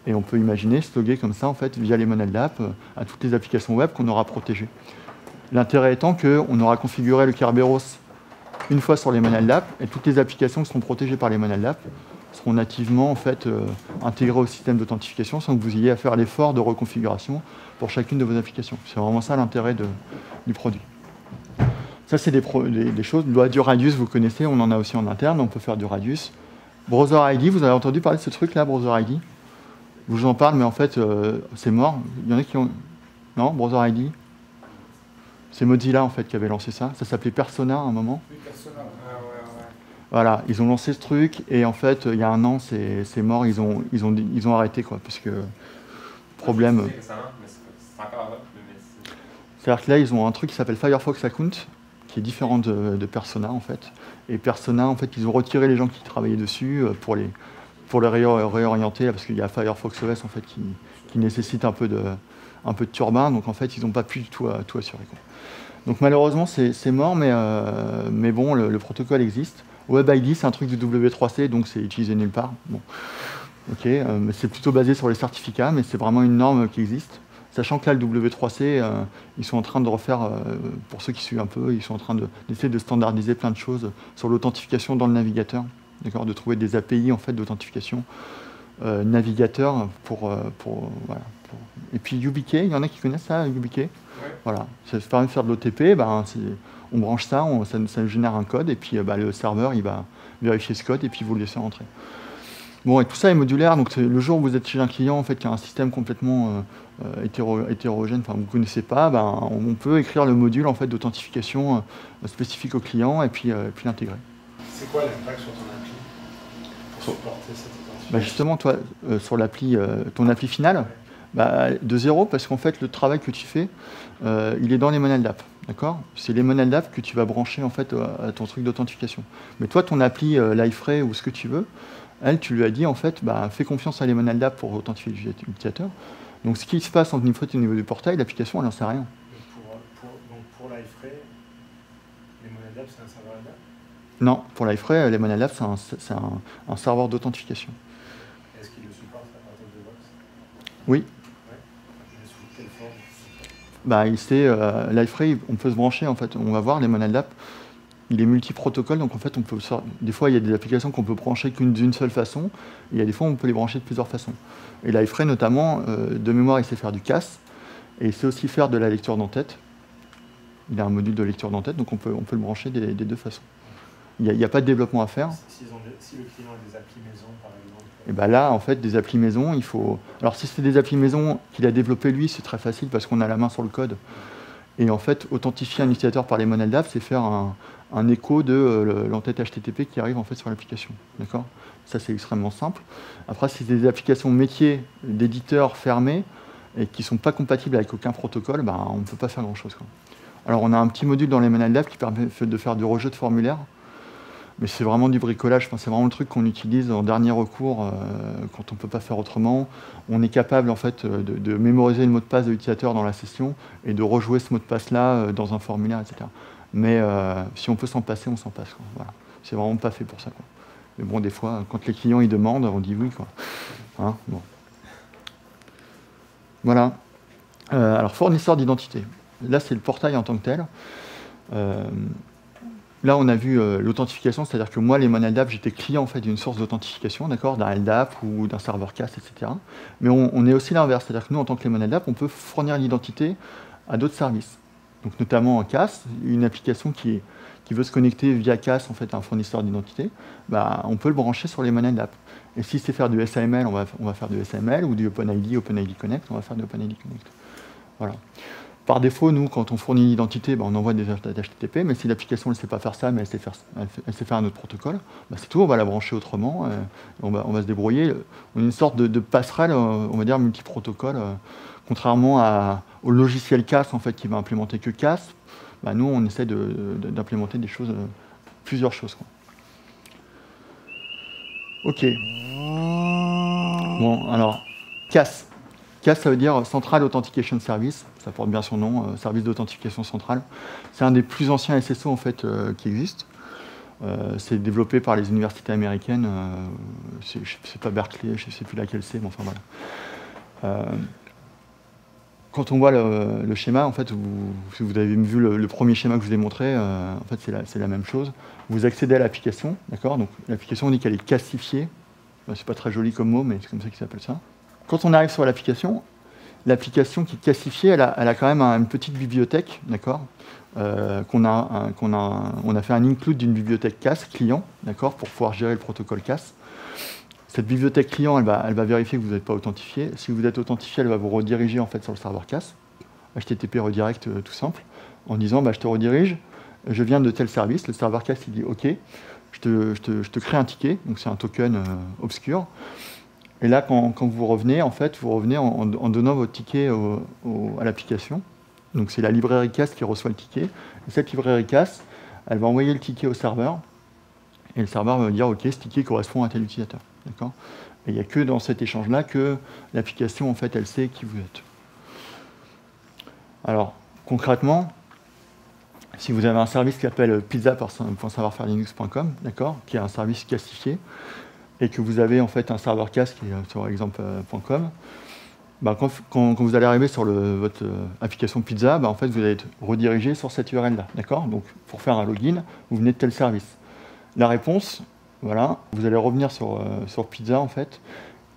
et on peut imaginer se loguer comme ça, en fait, via les monades d'app à toutes les applications web qu'on aura protégées. L'intérêt étant qu'on aura configuré le Kerberos une fois sur les d'app, et toutes les applications qui seront protégées par les d'app seront nativement en fait, euh, intégrées au système d'authentification sans que vous ayez à faire l'effort de reconfiguration pour chacune de vos applications. C'est vraiment ça l'intérêt du produit. Ça, c'est des, des, choses. Loi du radius, vous connaissez, on en a aussi en interne, on peut faire du radius. Browser ID, vous avez entendu parler de ce truc-là, Browser ID Je vous en parle, mais en fait, euh, c'est mort. Il y en a qui ont. Non, Browser ID C'est Mozilla, en fait, qui avait lancé ça. Ça s'appelait Persona à un moment. Oui, Persona. Ah, ouais, ouais. Voilà, ils ont lancé ce truc, et en fait, il y a un an, c'est mort. Ils ont, ils, ont, ils ont arrêté, quoi, parce que. Problème. Que là, ils ont un truc qui s'appelle Firefox Account, qui est différent de, Persona en fait. Et Persona, en fait, ils ont retiré les gens qui travaillaient dessus euh, pour les, réorienter, parce qu'il y a Firefox OS en fait qui, nécessite un peu de, un de turbin, donc en fait, ils n'ont pas pu tout, tout assurer. Donc malheureusement, c'est mort, mais, euh, mais bon, le, protocole existe. WebID, c'est un truc du W3C, donc c'est utilisé nulle part. Bon. Euh, c'est plutôt basé sur les certificats, mais c'est vraiment une norme qui existe. Sachant que là, le W3C, euh, ils sont en train de refaire, euh, pour ceux qui suivent un peu, ils sont en train d'essayer de, standardiser plein de choses sur l'authentification dans le navigateur, d'accord, de trouver des API en fait d'authentification euh, navigateur pour, pour, voilà, Et puis YubiKey, il y en a qui connaissent ça, YubiKey. Voilà, ça permet de faire de l'OTP, ben, on branche ça, ça, génère un code, et puis ben, le serveur, il va vérifier ce code, et puis vous le laissez rentrer. Bon, et tout ça est modulaire, donc le jour où vous êtes chez un client en fait, qui a un système complètement euh, hétérogène, enfin vous ne connaissez pas, ben, on peut écrire le module en fait, d'authentification euh, spécifique au client et puis, euh, puis l'intégrer. C'est quoi l'impact sur ton appli pour supporter cette authentification bah, Justement, toi, sur l'appli, ton appli finale, bah, de zéro, parce qu'en fait, le travail que tu fais, il est dans les monades d'app. D'accord? C'est les monades d'app que tu vas brancher en fait à ton truc d'authentification. Mais toi, ton appli LiveRay ou ce que tu veux, elle, tu lui as dit en fait, bah, fais confiance à les monades d'app pour authentifier l'utilisateur. Donc ce qui se passe en une fois au niveau du portail, l'application, elle n'en sait rien. Pour, pour, donc pour l'iFray, les Monadab, c'est un serveur Non, pour l'iFray, les Monadab, c'est un, un, serveur d'authentification. Est-ce qu'il le supporte à partir de Vox Oui. Ouais. Sous quelle forme? Bah, euh, l'iFray, on peut se brancher, en fait, on va voir les Monadab il est multi-protocole, donc en fait, on peut, des fois, il y a des applications qu'on peut brancher qu'une d'une seule façon, et il y a des fois, on peut les brancher de plusieurs façons. Et l'iFray, notamment, euh, de mémoire, il sait faire du CAS, et il sait aussi faire de la lecture d'entête. Il a un module de lecture d'entête, donc on peut, on peut le brancher des, deux façons. Il n'y a, pas de développement à faire. Si, le client a des applis maison, par exemple Et bien là, en fait, des applis maison, il faut. Alors, si c'est des applis maison qu'il a développé lui, c'est très facile parce qu'on a la main sur le code. Et en fait, authentifier un utilisateur par les monades c'est faire un, un écho de euh, l'entête HTTP qui arrive en fait sur l'application. D'accord? Ça c'est extrêmement simple. Après, c'est des applications métiers d'éditeurs fermés et qui ne sont pas compatibles avec aucun protocole, ben, on ne peut pas faire grand-chose. Alors on a un petit module dans les Manal qui permet de faire du rejet de formulaire, mais c'est vraiment du bricolage, c'est vraiment le truc qu'on utilise en dernier recours euh, quand on ne peut pas faire autrement. On est capable en fait de, de mémoriser le mot de passe de l'utilisateur dans la session et de rejouer ce mot de passe là euh, dans un formulaire, etc. Mais euh, si on peut s'en passer, on s'en passe. Voilà. C'est vraiment pas fait pour ça. Quoi. Mais bon, des fois, quand les clients ils demandent, on dit oui. Quoi. Hein. Voilà. Euh, alors, fournisseur d'identité. Là, c'est le portail en tant que tel. Euh, là, on a vu l'authentification, c'est-à-dire que moi, les monades j'étais client en fait, d'une source d'authentification, d'accord, d'un LDAP ou d'un serveur CAS, etc. Mais on, est aussi l'inverse, c'est-à-dire que nous, en tant que les monades on peut fournir l'identité à d'autres services donc notamment en CAS, une application qui, veut se connecter via CAS en fait, à un fournisseur d'identité, bah, on peut le brancher sur les manettes d'app. Et si c'est faire du SAML, on va, on va faire du SAML, ou du OpenID, OpenID Connect, on va faire du OpenID Connect. Voilà. Par défaut, nous, quand on fournit l'identité, bah, on envoie des HTTP, mais si l'application ne sait pas faire ça, mais elle sait faire, elle sait faire un autre protocole, bah, c'est tout, on va la brancher autrement, euh, on, va, on, va, se débrouiller. On a une sorte de, passerelle, euh, on va dire, multi-protocole, euh, contrairement à, au logiciel CAS en fait, qui va implémenter que CAS, bah, nous on essaie d'implémenter des choses, plusieurs choses. Ok. Bon, alors, CAS. CAS, ça veut dire Central Authentication Service. Ça porte bien son nom, euh, service d'authentification centrale. C'est un des plus anciens SSO en fait euh, qui existent. Euh, c'est développé par les universités américaines. c'est, je ne sais pas Berkeley, je ne sais plus laquelle c'est, mais enfin voilà. Quand on voit le, schéma, en fait, vous, si vous avez vu le, premier schéma que je vous ai montré, en fait, c'est la, même chose. Vous accédez à l'application, d'accord? Donc l'application, on dit qu'elle est cassifiée. c'est pas très joli comme mot, mais c'est comme ça qu'il s'appelle ça. Quand on arrive sur l'application, l'application qui est classifiée, elle a, quand même une petite bibliothèque, d'accord? Euh, qu'on a, qu'on a, on a fait un include d'une bibliothèque CAS client, d'accord, pour pouvoir gérer le protocole CAS. Cette bibliothèque client, elle va, vérifier que vous n'êtes pas authentifié. Si vous êtes authentifié, elle va vous rediriger en fait sur le serveur CAS, HTTP redirect euh, tout simple, en disant bah, je te redirige, je viens de tel service. Le serveur CAS il dit OK, je te, crée un ticket, donc c'est un token euh, obscur. Et là, quand, vous revenez, en fait, vous revenez en, donnant votre ticket à l'application. Donc c'est la librairie CAS qui reçoit le ticket. Et cette librairie CAS, elle va envoyer le ticket au serveur. Et le serveur va dire, OK, ce ticket correspond à tel utilisateur. D'accord Et il n'y a que dans cet échange-là que l'application, en fait, elle sait qui vous êtes. Alors, concrètement, si vous avez un service qui s'appelle pizza.savoir-faire-linux.com, d'accord, qui est un service classifié, et que vous avez en fait un serveur casque qui est sur exemple.com, bah, quand, vous allez arriver sur votre euh, application pizza, bah, en fait, vous allez être redirigé sur cette URL-là. D'accord? Donc, pour faire un login, vous venez de tel service. La réponse, voilà, vous allez revenir sur, euh, sur pizza, en fait,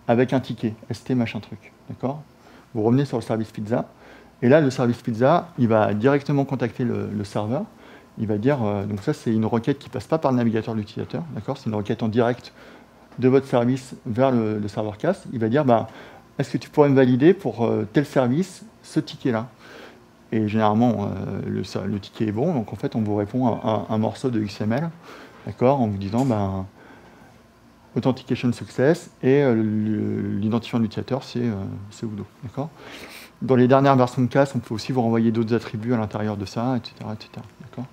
avec un ticket, ST machin truc. D'accord? Vous revenez sur le service pizza, et là, le service pizza, il va directement contacter le, serveur. Il va dire, euh, donc ça, c'est une requête qui ne passe pas par le navigateur de l'utilisateur. D'accord? C'est une requête en direct de votre service vers le, serveur CAS, il va dire bah, est-ce que tu pourrais me valider pour euh, tel service ce ticket-là? Et généralement, le, ticket est bon, donc en fait, on vous répond à, un morceau de XML, d'accord, en vous disant ben, Authentication Success et euh, l'identifiant de l'utilisateur, c'est Udo, d'accord? Dans les dernières versions de CAS, on peut aussi vous renvoyer d'autres attributs à l'intérieur de ça, etc. etc. d'accord?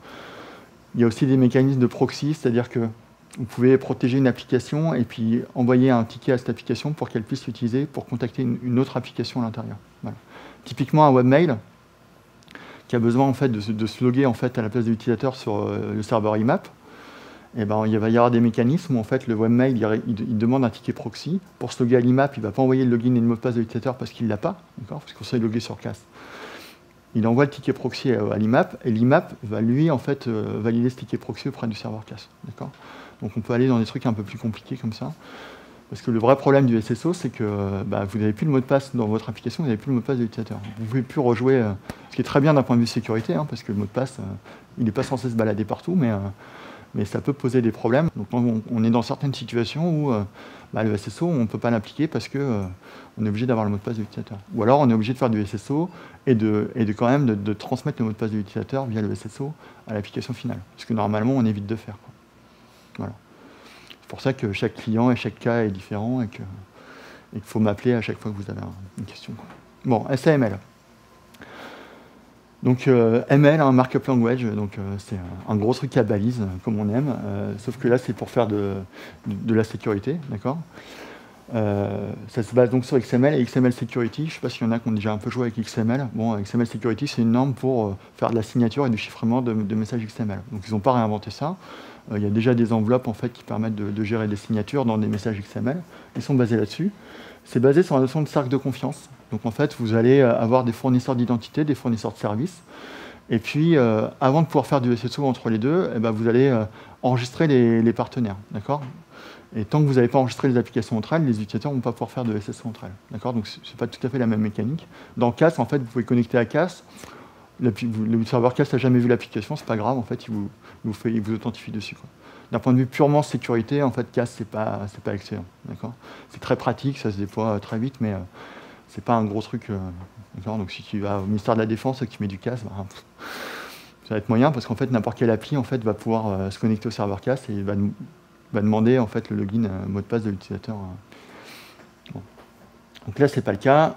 Il y a aussi des mécanismes de proxy, c'est-à-dire que vous pouvez protéger une application et puis envoyer un ticket à cette application pour qu'elle puisse l'utiliser pour contacter une, autre application à l'intérieur. Typiquement, un webmail qui a besoin en fait, de, se loguer en fait, à la place de l'utilisateur sur euh, le serveur IMAP, eh ben, il va y avoir des mécanismes où en fait, le webmail il, demande un ticket proxy. Pour se loguer à l'IMAP, il ne va pas envoyer le login et le mot de passe de l'utilisateur parce qu'il ne l'a pas, parce qu'on s'est logué sur CAS. Il envoie le ticket proxy à, l'IMAP et l'IMAP va lui en fait euh, valider ce ticket proxy auprès du serveur CAS. Donc on peut aller dans des trucs un peu plus compliqués comme ça. Parce que le vrai problème du SSO, c'est que bah, vous n'avez plus le mot de passe dans votre application, vous n'avez plus le mot de passe de l'utilisateur. Vous ne pouvez plus rejouer, euh, ce qui est très bien d'un point de vue sécurité, hein, parce que le mot de passe, euh, il n'est pas censé se balader partout, mais, mais ça peut poser des problèmes. Donc on, est dans certaines situations où bah, le SSO, on ne peut pas l'appliquer parce qu'on est obligé d'avoir le mot de passe de l'utilisateur. Ou alors on est obligé de faire du SSO et de, quand même de, transmettre le mot de passe de l'utilisateur via le SSO à l'application finale. Ce que normalement on évite de faire. C'est pour ça que chaque client et chaque cas est différent et qu'il faut m'appeler à chaque fois que vous avez une question. Bon, SAML. Donc euh, ML, un markup language, donc euh, c'est un, gros truc à balise, comme on aime, euh, sauf que là c'est pour faire de, la sécurité, d'accord? Ça se base donc sur XML et XML Security. Je ne sais pas s'il y en a qui ont déjà un peu joué avec XML. Bon, XML Security, c'est une norme pour faire de la signature et du chiffrement de, messages XML. Donc ils n'ont pas réinventé ça. Euh, il y a déjà des enveloppes en fait, qui permettent de, gérer des signatures dans des messages XML. Ils sont basés là-dessus. C'est basé sur la notion de cercle de confiance. Donc en fait, vous allez euh, avoir des fournisseurs d'identité, des fournisseurs de services. Et puis, euh, avant de pouvoir faire du SSO entre les deux, eh ben, vous allez enregistrer les, partenaires. D'accord? Et tant que vous n'avez pas enregistré les applications entre elles, les utilisateurs ne vont pas pouvoir faire de SSO entre elles. D'accord? Donc, ce n'est pas tout à fait la même mécanique. Dans CAS, en fait, vous pouvez connecter à CAS. Le, serveur CAS n'a jamais vu l'application, c'est pas grave, en fait, il vous, vous, fait, il authentifie dessus. D'un point de vue purement sécurité, en fait, CAS, pas, c'est pas excellent. D'accord? C'est très pratique, ça se déploie euh, très vite, mais ce euh, c'est pas un gros truc. Euh, Donc si tu vas au ministère de la Défense et que tu mets du CAS, bah, ça va être moyen parce qu'en fait, n'importe quelle appli en fait, va pouvoir se connecter au serveur CAS et va, va demander en fait, le login, mot de passe de l'utilisateur. Donc là, c'est pas le cas.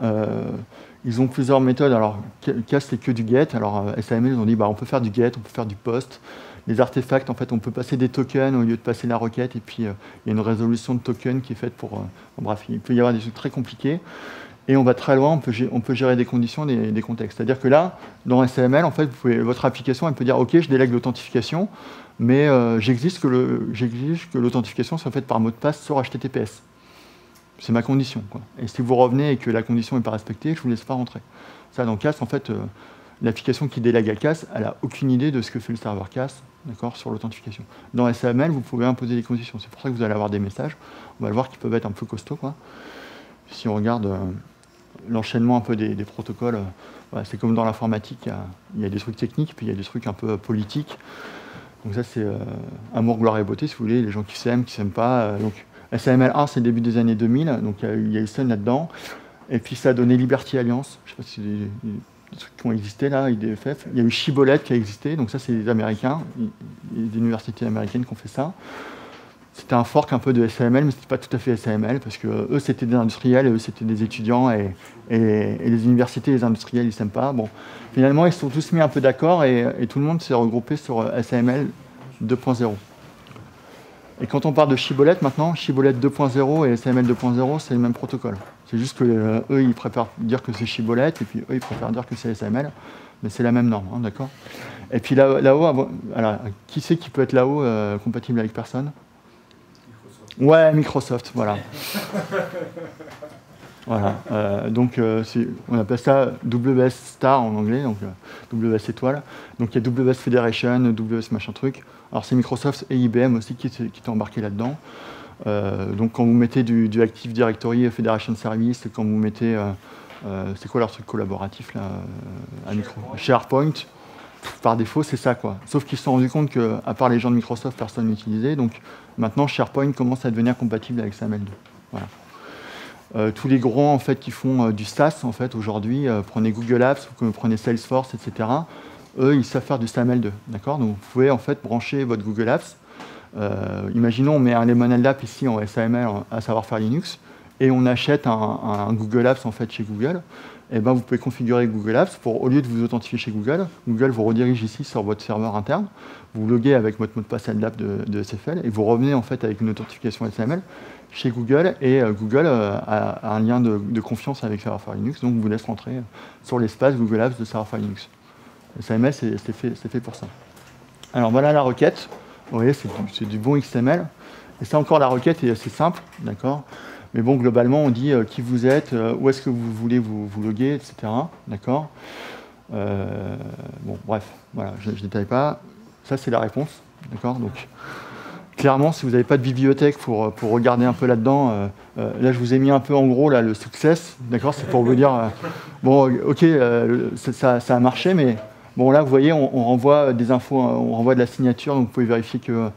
Ils ont plusieurs méthodes. Alors, CAS, c'est que du GET. Alors, SAML, ils ont dit, bah, on peut faire du GET, on peut faire du POST. les artefacts, en fait, on peut passer des tokens au lieu de passer la requête, et puis il y a une résolution de tokens qui est faite pour... bref, il peut y avoir des trucs très compliqués. Et on va très loin, on peut, gérer, des conditions, des, des contextes. C'est-à-dire que là, dans SAML, en fait, vous pouvez, votre application, elle peut dire, OK, je délègue l'authentification, mais euh, j'exige que l'authentification soit faite par mot de passe sur HTTPS. C'est ma condition. Et si vous revenez et que la condition n'est pas respectée, je ne vous laisse pas rentrer. Ça, dans CAS, en fait, euh, l'application qui délègue à CAS, elle n'a aucune idée de ce que fait le serveur CAS sur l'authentification. Dans SAML, vous pouvez imposer des conditions. C'est pour ça que vous allez avoir des messages. On va le voir qui peuvent être un peu costauds. Quoi. Si on regarde... Euh, l'enchaînement un peu des, protocoles, euh, c'est comme dans l'informatique, il, y, a des trucs techniques, puis il y a des trucs un peu euh, politiques. Donc ça, c'est euh, amour, gloire et beauté, si vous voulez, les gens qui s'aiment, qui s'aiment pas. donc SAML1, c'est le début des années 2000, donc il y a eu, Sun là-dedans. Et puis ça a donné Liberty Alliance, je ne sais pas si c'est des, trucs qui ont existé là, IDFF. Il y a eu Shibboleth qui a existé, donc ça c'est des Américains, des universités américaines qui ont fait ça. C'était un fork un peu de SAML, mais ce n'était pas tout à fait SAML, parce que eux, c'était des industriels, et eux, c'était des étudiants, et, les universités les industriels, ils s'aiment pas. Bon, finalement, ils se sont tous mis un peu d'accord, et, tout le monde s'est regroupé sur euh, SAML 2.0. Et quand on parle de Shibboleth maintenant, Shibboleth 2.0 et SAML 2.0, c'est le même protocole. C'est juste que euh, eux, ils préfèrent dire que c'est Shibboleth, et puis eux, ils préfèrent dire que c'est SAML, mais c'est la même norme, hein, d'accord? Et puis là-haut, qui c'est qui peut être là-haut euh, compatible avec personne? Ouais, Microsoft, voilà. voilà. Euh, donc, euh, on appelle ça WS Star en anglais, donc euh, WS étoile. Donc, il y a WS Federation, WS machin truc. Alors, c'est Microsoft et IBM aussi qui, qui étaient embarqués là-dedans. donc, quand vous mettez du, Active Directory Federation Service, quand vous mettez. c'est quoi leur truc collaboratif là à micro? SharePoint par défaut, c'est ça. quoi. Sauf qu'ils se sont rendus compte qu'à part les gens de Microsoft, personne n'utilisait. Donc maintenant, SharePoint commence à devenir compatible avec SAML2. Voilà. Euh, tous les grands en fait, qui font euh, du SaaS en fait, aujourd'hui, euh, prenez Google Apps, prenez Salesforce, etc., eux, ils savent faire du SAML2. D'accord? Donc vous pouvez en fait brancher votre Google Apps. imaginons, on met un Lemonade App ici en SAML, à savoir faire Linux, et on achète un, un Google Apps en fait, chez Google eh ben, vous pouvez configurer Google Apps pour, au lieu de vous authentifier chez Google, Google vous redirige ici sur votre serveur interne, vous loguez avec votre mot de passe AdLab de, de SFL et vous revenez en fait avec une authentification SML chez Google et euh, Google euh, a, un lien de, confiance avec Serverfire Linux, donc vous laisse rentrer sur l'espace Google Apps de Serverfire Linux. SML, c'est fait, pour ça. Alors voilà la requête. Vous voyez, c'est du, du, bon XML. Et ça encore, la requête est assez simple, d'accord? Mais bon, globalement, on dit euh, qui vous êtes, euh, où est-ce que vous voulez vous, vous loguer, etc. D'accord? Euh, Bon, bref, voilà, je ne détaille pas. Ça, c'est la réponse. D'accord? Donc, clairement, si vous n'avez pas de bibliothèque pour, pour regarder un peu là-dedans, là, je vous ai mis un peu en gros là, le success. D'accord? C'est pour vous dire, bon, ok, ça, a marché, mais bon, là, vous voyez, on, on, renvoie des infos, on renvoie de la signature, donc vous pouvez vérifier que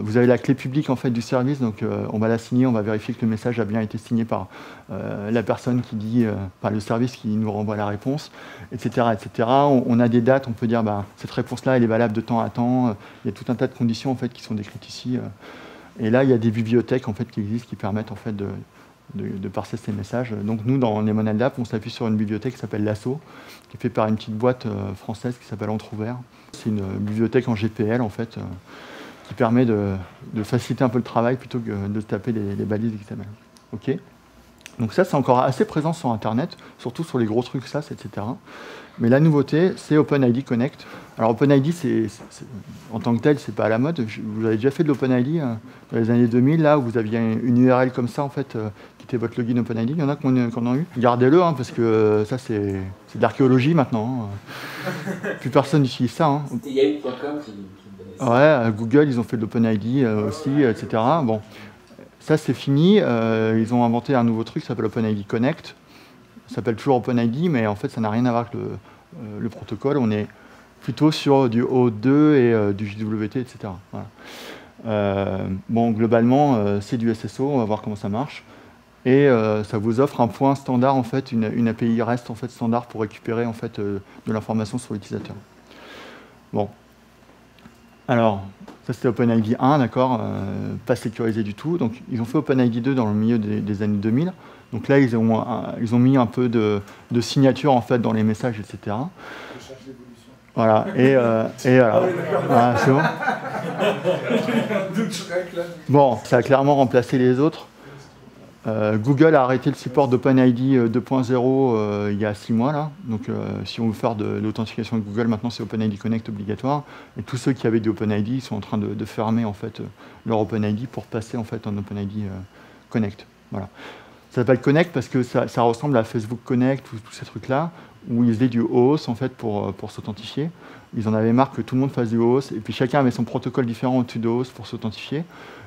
vous avez la clé publique en fait du service, donc euh, on va la signer, on va vérifier que le message a bien été signé par euh, la personne qui dit, par le service qui nous renvoie la réponse, etc. etc. On, a des dates, on peut dire bah, cette réponse-là elle est valable de temps à temps. Il y a tout un tas de conditions en fait qui sont décrites ici. et là il y a des bibliothèques en fait qui existent qui permettent en fait de, parser ces messages. Donc nous, dans les on s'appuie sur une bibliothèque qui s'appelle Lasso, qui est faite par une petite boîte française qui s'appelle Entrouvert. C'est une bibliothèque en GPL en fait, qui permet de, faciliter un peu le travail plutôt que de taper les, balises XML. Ok donc ça, c'est encore assez présent sur Internet, surtout sur les gros trucs SaaS, etc. Mais la nouveauté, c'est OpenID Connect. Alors OpenID, c'est, en tant que tel, c'est pas à la mode. Vous avez déjà fait de l'OpenID hein, dans les années 2000, là où vous aviez une URL comme ça, en fait, euh, qui était votre login OpenID. Il y en a qui en, ont eu. Gardez-le, hein, parce que euh, ça, c'est, de l'archéologie maintenant. Hein. Plus personne n'utilise ça. Hein. C'était yahoo.com qui Ouais, Google, ils ont fait de l'OpenID euh, aussi, etc. Bon, ça c'est fini. Euh, ils ont inventé un nouveau truc qui s'appelle OpenID Connect. Ça s'appelle toujours OpenID, mais en fait, ça n'a rien à voir avec le, euh, protocole. On est plutôt sur du O2 et du JWT, etc. bon, globalement, c'est du SSO. On va voir comment ça marche. Et ça vous offre un point standard, en fait, une, API REST en fait, standard pour récupérer en fait, de l'information sur l'utilisateur. Bon, alors, ça c'était OpenID 1, d'accord, euh, pas sécurisé du tout. Donc ils ont fait OpenID 2 dans le milieu des, années 2000. Donc là, ils ont, ils ont mis un peu de, signature en fait dans les messages, etc. Voilà, et, euh, et voilà. Ah, c'est bon Bon, ça a clairement remplacé les autres. Euh, Google a arrêté le support d'OpenID 2.0 euh, il y a 6 mois. Là. Donc, si on veut faire de, l'authentification de Google, maintenant c'est OpenID Connect obligatoire. Et tous ceux qui avaient du OpenID sont en train de, fermer en fait, leur OpenID pour passer en fait, en OpenID Connect. Voilà. Ça s'appelle Connect parce que ça, ressemble à Facebook Connect ou tous ces trucs-là, où ils faisaient du OAuth en fait pour, pour s'authentifier. Ils en avaient marre que tout le monde fasse du OAuth, et puis chacun avait son protocole différent au-dessus de OAuth pour s'authentifier.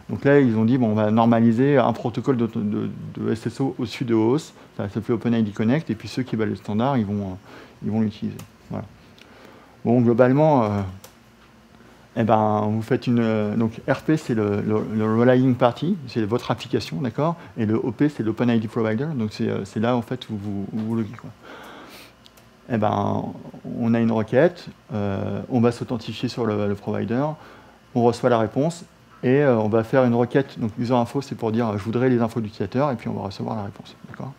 Donc là, ils ont dit, bon, on va normaliser un protocole de, SSO au-dessus de OAuth, ça s'appelle OpenID Connect, et puis ceux qui veulent le standard, ils vont ils vont l'utiliser. Bon, globalement, euh, eh ben, vous faites une. Euh, donc RP, c'est le, relying party, c'est votre application, d'accord? Et le OP, c'est l'OpenID provider, donc c'est euh, là en fait où vous. Quoi. Eh ben, on a une requête, euh, on va s'authentifier sur le, provider, on reçoit la réponse et on va faire une requête. Donc user info, c'est pour dire je voudrais les infos d'utilisateur et puis on va recevoir la réponse, d'accord?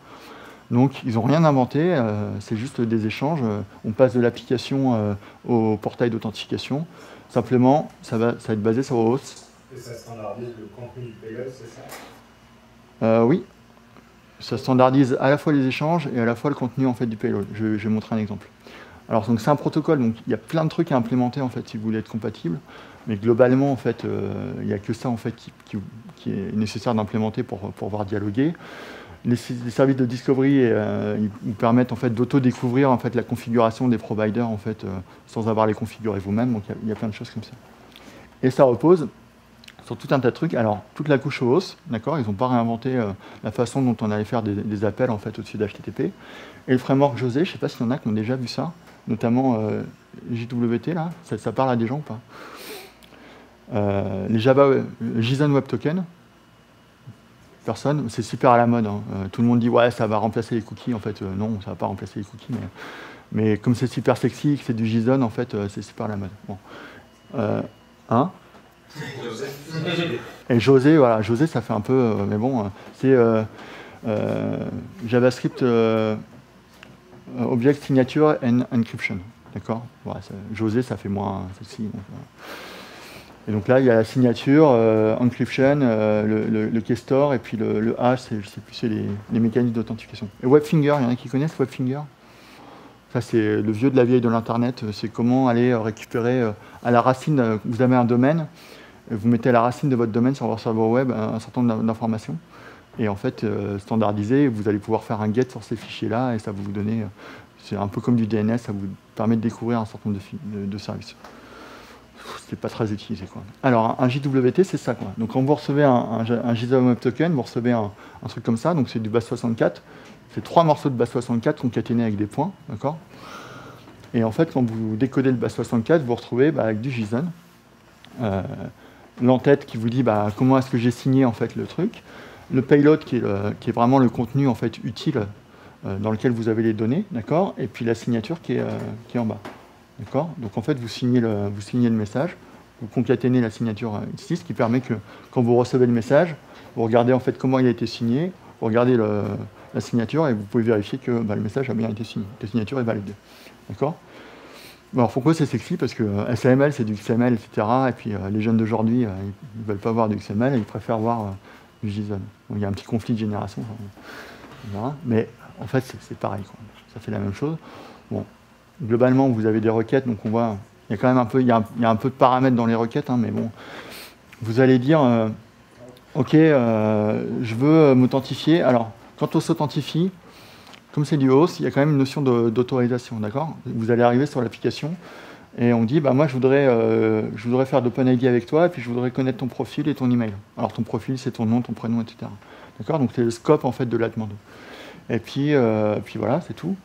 Donc ils n'ont rien inventé, c'est juste des échanges. On passe de l'application au portail d'authentification. Simplement, ça va, ça va être basé sur OAuth. Et ça standardise le contenu du payload, c'est ça? Euh, Oui. Ça standardise à la fois les échanges et à la fois le contenu en fait, du payload. Je, vais montrer un exemple. Alors, donc, c'est un protocole, donc il y a plein de trucs à implémenter en fait, si vous voulez être compatible. Mais globalement, en fait, euh, il n'y a que ça en fait, qui, est nécessaire d'implémenter pour, pour pouvoir dialoguer les, services de discovery euh, vous permettent en fait d'auto-découvrir en fait la configuration des providers en fait euh, sans avoir les configurés vous-même. Donc il y, a plein de choses comme ça. Et ça repose sur tout un tas de trucs. Alors toute la couche OAuth, d'accord, ils n'ont pas réinventé la façon dont on allait faire des, appels en fait au-dessus d'HTTP. Et le framework José, je ne sais pas s'il y en a qui ont déjà vu ça, notamment JWT là, ça, parle à des gens ou pas? Les Java JSON Web Token, personne. C'est super à la mode. Hein. Euh, tout le monde dit ouais, ça va remplacer les cookies. En fait, euh, non, ça va pas remplacer les cookies. Mais, comme c'est super sexy, que c'est du JSON, en fait, euh, c'est super à la mode. Bon. hein? Et José, voilà, José, ça fait un peu, mais bon, c'est JavaScript Object Signature and Encryption. D'accord? José, ça fait moins sexy. Et donc là, il y a la signature, euh, encryption, euh, le, le, key store, et puis le, le hash, je sais plus, c'est les, mécanismes d'authentification. Et Webfinger, il y en a qui connaissent Webfinger? Ça, c'est le vieux de la vieille de l'Internet. C'est comment aller récupérer euh, à la racine, vous avez un domaine, vous mettez à la racine de votre domaine sur votre serveur web un certain nombre d'informations. Et en fait, standardisé, vous allez pouvoir faire un get sur ces fichiers-là, et ça va vous donner, c'est un peu comme du DNS, ça vous permet de découvrir un certain nombre de services c'est pas très utilisé. Quoi. Alors, un JWT, c'est ça. Quoi. Donc, quand vous recevez un, un, JSON Web Token, vous recevez un, truc comme ça. Donc, c'est du base 64. C'est trois morceaux de base 64 concaténés avec des points. D'accord? Et en fait, quand vous décodez le base 64, vous retrouvez bah, avec du JSON. Euh, L'entête qui vous dit bah, comment est-ce que j'ai signé en fait, le truc. Le payload qui est, vraiment le contenu en fait, utile euh, dans lequel vous avez les données. D'accord? Et puis la signature qui est, euh, qui est en bas. Donc en fait, vous signez, le, vous signez le message, vous concaténez la signature ici, ce qui permet que quand vous recevez le message, vous regardez en fait comment il a été signé, vous regardez la signature et vous pouvez vérifier que bah, le message a bien été signé, que la signature est valide. D'accord alors pourquoi c'est sexy? Parce que euh, SAML c'est du XML, etc. Et puis euh, les jeunes d'aujourd'hui, euh, ils ne veulent pas voir du XML, ils préfèrent voir du JSON. il y a un petit conflit de génération. Mais en fait c'est pareil, ça fait la même chose. Bon, globalement, vous avez des requêtes, donc on voit, il y a quand même un peu, de paramètres dans les requêtes, hein, mais bon, vous allez dire, euh, ok, euh, je veux m'authentifier. Alors, quand on s'authentifie, comme c'est du host, il y a quand même une notion d'autorisation, d'accord? Vous allez arriver sur l'application et on dit, bah moi je voudrais, euh, faire d'OpenID avec toi, et puis je voudrais connaître ton profil et ton email. Alors ton profil, c'est ton nom, ton prénom, etc. D'accord? Donc c'est le scope en fait de la demande. Et puis, puis voilà, c'est tout.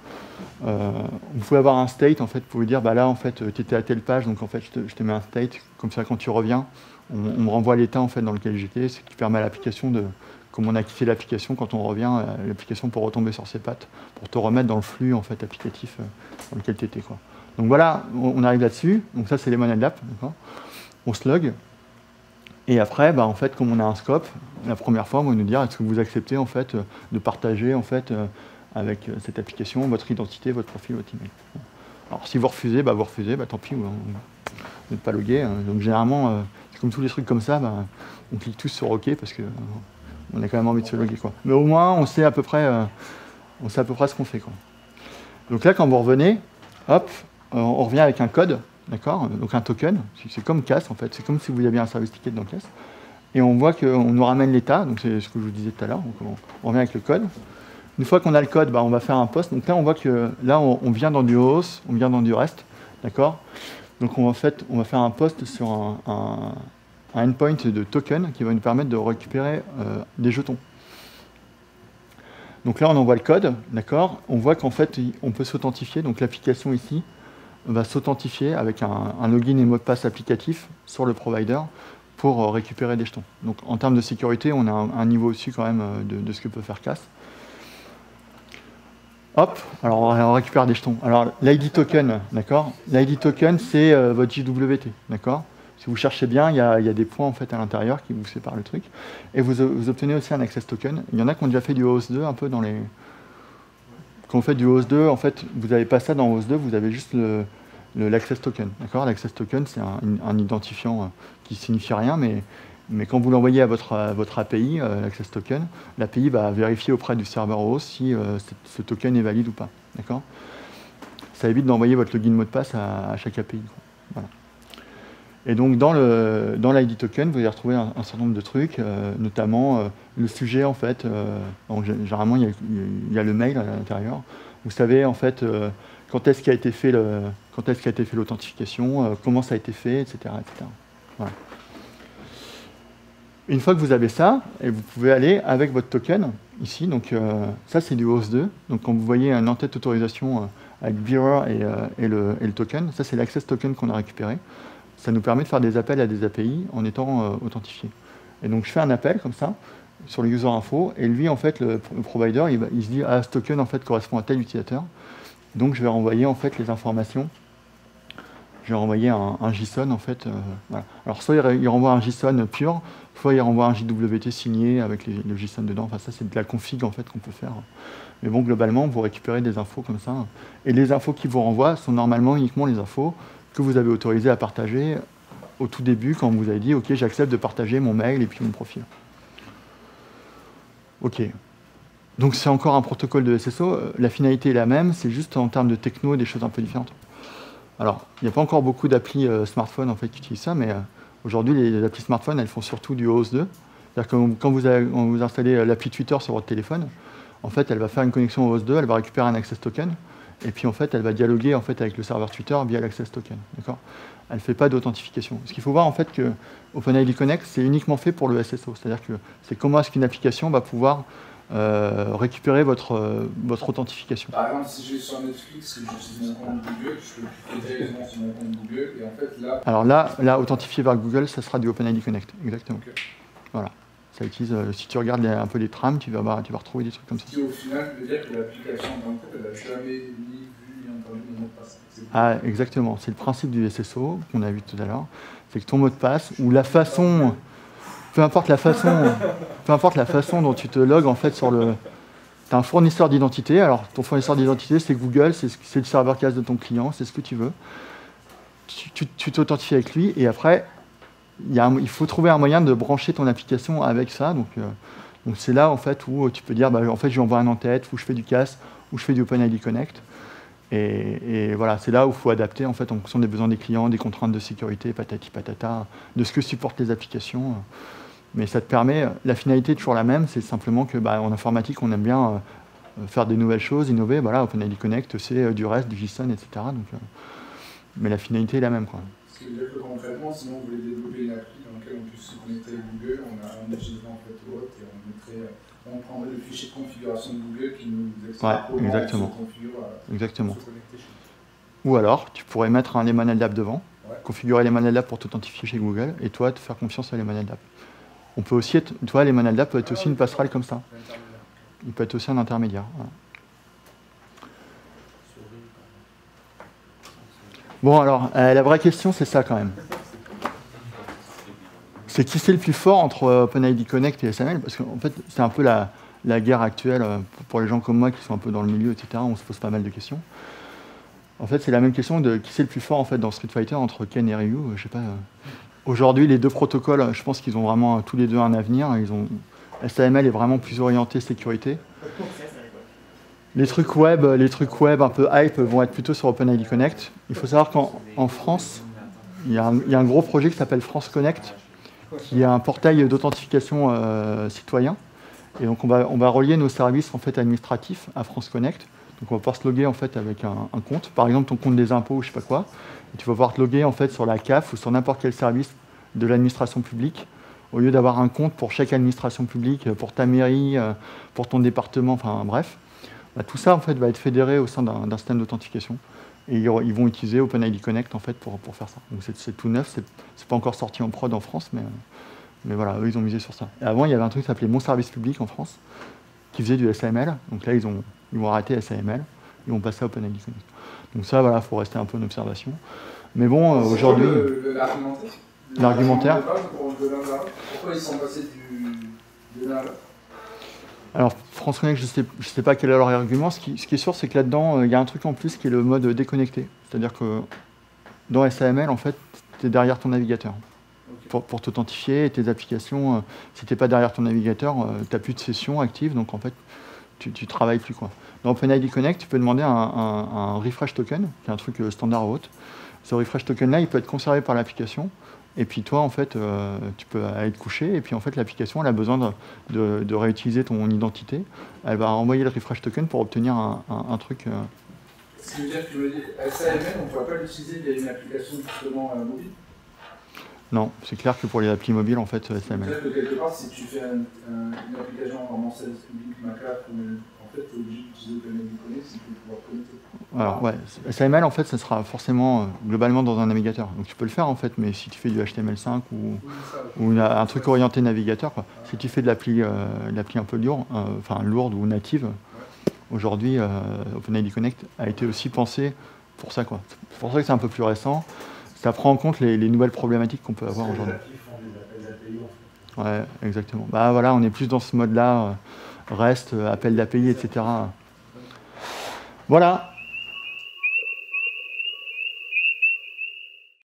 Euh, vous pouvez avoir un state, en fait, vous pouvez dire, bah là, en fait, tu étais à telle page, donc en fait, je te, mets un state, comme ça, quand tu reviens, on, me renvoie l'état en fait, dans lequel j'étais, ce qui permet à l'application de, comme on a quitté l'application, quand on revient, euh, l'application pour retomber sur ses pattes, pour te remettre dans le flux en fait, applicatif euh, dans lequel tu étais. Donc voilà, on, arrive là-dessus, donc ça c'est les d'app, on se log, et après, bah, en fait, comme on a un scope, la première fois, on va nous dire est-ce que vous acceptez en fait, de partager en fait, avec euh, cette application, votre identité, votre profil, votre email? Alors si vous refusez, bah, vous refusez, bah, tant pis, vous n'êtes pas logué. Hein. Donc généralement, euh, c'est comme tous les trucs comme ça, bah, on clique tous sur OK parce que on a quand même envie de se loguer. Quoi. Mais au moins, on sait à peu près, on sait à peu près ce qu'on fait. Quoi. Donc là, quand vous revenez, hop, on revient avec un code, d'accord? Donc un token, c'est comme casse en fait, c'est comme si vous aviez un service ticket dans casse. Et on voit qu'on nous ramène l'état, donc c'est ce que je vous disais tout à l'heure, on, revient avec le code. Une fois qu'on a le code, bah, on va faire un post. Donc là, on voit que là, on, vient dans du host, on vient dans du rest, d'accord? Donc on va, fait, on va faire un post sur un, endpoint de token qui va nous permettre de récupérer euh, des jetons. Donc là, on envoie le code, d'accord? On voit qu'en fait, on peut s'authentifier. Donc l'application ici va s'authentifier avec un, login et mot de passe applicatif sur le provider pour euh, récupérer des jetons. Donc en termes de sécurité, on a un, niveau au-dessus quand même euh, de, ce que peut faire CAS. Hop, alors on récupère des jetons. Alors l'ID token, d'accord? L'ID token, c'est euh, votre JWT, d'accord? Si vous cherchez bien, il y, a, des points en fait à l'intérieur qui vous séparent le truc. Et vous, obtenez aussi un access token. Il y en a qui ont déjà fait du OS 2 un peu dans les. Quand vous faites du OS 2, en fait, vous n'avez pas ça dans OS 2, vous avez juste l'access token. D'accord? L'access token, c'est un, identifiant euh, qui signifie rien, mais, mais quand vous l'envoyez à votre, votre API, euh, l'access token, l'API va vérifier auprès du serveur host si euh, ce token est valide ou pas. D'accord? Ça évite d'envoyer votre login mot de passe à, chaque API. Et donc dans le dans l'ID token, vous allez retrouver un, certain nombre de trucs, euh, notamment euh, le sujet en fait. Euh, généralement, il y, a, le mail à l'intérieur. Vous savez en fait quand est-ce qu'a été fait le quand est-ce été fait l'authentification, comment ça a été fait, etc. Une fois que vous avez ça, et vous pouvez aller avec votre token ici. Donc ça c'est du host 2. Donc quand vous voyez un en-tête autorisation avec Bearer et, et, le, et le token, ça c'est l'access token qu'on a récupéré ça nous permet de faire des appels à des API en étant euh, authentifié. Et donc je fais un appel comme ça sur le user info, et lui en fait le, provider il, se dit ah ce token en fait correspond à tel utilisateur. Donc je vais renvoyer en fait les informations. Je vais renvoyer un, JSON en fait. Euh, Alors soit il, renvoie un JSON pur, soit il renvoie un JWT signé avec le JSON dedans. Enfin ça c'est de la config en fait qu'on peut faire. Mais bon globalement vous récupérez des infos comme ça. Et les infos qui vous renvoient sont normalement uniquement les infos que vous avez autorisé à partager au tout début quand vous avez dit OK, j'accepte de partager mon mail et puis mon profil. OK. Donc c'est encore un protocole de SSO. La finalité est la même, c'est juste en termes de techno des choses un peu différentes. Alors, il n'y a pas encore beaucoup d'applis euh, smartphones en fait, qui utilisent ça, mais euh, aujourd'hui, les, applis smartphones, elles font surtout du OS 2. C'est-à-dire que quand vous, avez, vous installez euh, l'appli Twitter sur votre téléphone, en fait, elle va faire une connexion au OS 2, elle va récupérer un access token, et puis en fait, elle va dialoguer en fait, avec le serveur Twitter via l'access token. Elle ne fait pas d'authentification. Ce qu'il faut voir en fait que OpenID Connect, c'est uniquement fait pour le SSO. C'est-à-dire que c'est comment est-ce qu'une application va pouvoir euh, récupérer votre, euh, votre authentification. Par exemple, si je vais sur Netflix, j'utilise mon compte Google, je peux cliquer sur mon compte Google, et en fait là... Alors là, là, authentifié par Google, ça sera du OpenID Connect, exactement. Voilà. Ça utilise, euh, si tu regardes un peu les trames, tu vas, tu vas retrouver des trucs comme ça. Qui au final veut dire que l'application en elle n'a jamais ni vu ni entendu mon mot de passe. Ah, exactement. C'est le principe du SSO qu'on a vu tout à l'heure. C'est que ton mot de passe, ou la façon, peu importe la façon, peu importe la façon dont tu te logs en fait sur le. Tu as un fournisseur d'identité. Alors, ton fournisseur d'identité, c'est Google, c'est le serveur case de ton client, c'est ce que tu veux. Tu t'authentifies avec lui et après, il, faut trouver un moyen de brancher ton application avec ça. Donc, euh, c'est là en fait où tu peux dire, bah, en fait, je envoie un en-tête, ou je fais du CAS, ou je fais du OpenID Connect. Et, voilà, c'est là où il faut adapter en fonction des besoins des clients, des contraintes de sécurité, patati patata, de ce que supportent les applications. Mais ça te permet, la finalité est toujours la même, c'est simplement que bah, en informatique, on aime bien euh, faire des nouvelles choses, innover. Voilà, OpenID Connect, c'est euh, du reste, du JSON, etc. Donc, mais la finalité est la même. Ce qui veut dire que concrètement, sinon vous voulez développer une appli dans laquelle on puisse se connecter avec Google, on a un en fait au et on mettrait, on prendrait le fichier de configuration de Google qui nous explique comment exactement. on se configure exactement. Ou alors, tu pourrais mettre un Lemonade Lab devant, configurer Lemonade Lab pour t'authentifier chez Google, et toi, te faire confiance à Lemonade Lab. On peut aussi être, toi, Lemonade Lab peut être aussi une passerelle comme ça. Il peut être aussi un intermédiaire. Bon, alors, euh, la vraie question, c'est ça quand même. C'est qui c'est le plus fort entre euh, OpenID Connect et SML Parce qu'en fait, c'est un peu la, guerre actuelle euh, pour les gens comme moi qui sont un peu dans le milieu, etc. On se pose pas mal de questions. En fait, c'est la même question de qui c'est le plus fort en fait dans Street Fighter entre Ken et Ryu. Je sais pas. Aujourd'hui, les deux protocoles, je pense qu'ils ont vraiment tous les deux un avenir. Ils ont SAML est vraiment plus orienté sécurité. Les trucs web, les trucs web un peu hype vont être plutôt sur OpenID Connect. Il faut savoir qu'en France, il y, a un, gros projet qui s'appelle France Connect, qui est un portail d'authentification euh, citoyen. Et donc on va, on va relier nos services en fait administratifs à France Connect. Donc on va pouvoir se loguer en fait avec un, compte, par exemple ton compte des impôts ou je sais pas quoi. Tu vas pouvoir te loguer en fait sur la CAF ou sur n'importe quel service de l'administration publique au lieu d'avoir un compte pour chaque administration publique, pour ta mairie, euh, pour ton département, enfin bref. Bah, tout ça en fait va être fédéré au sein d'un système d'authentification. Et ils vont utiliser OpenID Connect en fait pour, pour faire ça. Donc c'est tout neuf, c'est pas encore sorti en prod en France, mais, mais voilà, eux ils ont misé sur ça. Et avant il y avait un truc qui s'appelait Mon Service Public en France, qui faisait du SAML. Donc là ils, ont, ils vont arrêter SAML, ils vont passer à OpenID Connect. Donc ça voilà, il faut rester un peu en observation. Mais bon, euh, aujourd'hui. L'argumentaire? Pourquoi ils sont passés du, de là? Alors, France Connect, je ne sais, je sais, pas quel est leur argument. Ce qui, ce qui est sûr, c'est que là-dedans, euh, il y a un truc en plus qui est le mode déconnecté. C'est-à-dire que dans SAML, en fait, tu es derrière ton navigateur. Pour, pour t'authentifier, tes applications, euh, si tu n'es pas derrière ton navigateur, euh, tu n'as plus de session active, donc en fait, tu ne travailles plus. Quoi. Dans OpenID Connect, tu peux demander un, un, refresh token, qui est un truc standard haute. Ce refresh token-là, il peut être conservé par l'application. Et puis toi, en fait, euh, tu peux aller te coucher. Et puis en fait, l'application, elle a besoin de, réutiliser ton identité. Elle va envoyer le refresh token pour obtenir un, truc. Euh. Ce qui veut dire que dis, SAML, on ne pourra pas l'utiliser via une application justement euh, mobile? Non, c'est clair que pour les applis mobiles, en fait, SAML. C'est-à-dire que quelque part, si tu fais une application en public, Maca, en fait, d'utiliser pouvoir connecter. Alors, ouais, SAML, en fait, ça sera forcément euh, globalement dans un navigateur. Donc tu peux le faire, en fait, mais si tu fais du HTML5 ou, ou un truc orienté navigateur, quoi. si tu fais de l'appli euh, un peu lourde, euh, enfin lourde ou native, aujourd'hui, OpenID Connect a été aussi pensé pour ça. C'est pour ça que c'est un peu plus récent. Ça prend en compte les, nouvelles problématiques qu'on peut avoir aujourd'hui. Ouais, exactement. Bah voilà, on est plus dans ce mode-là, REST, appel d'API, etc. Voilà.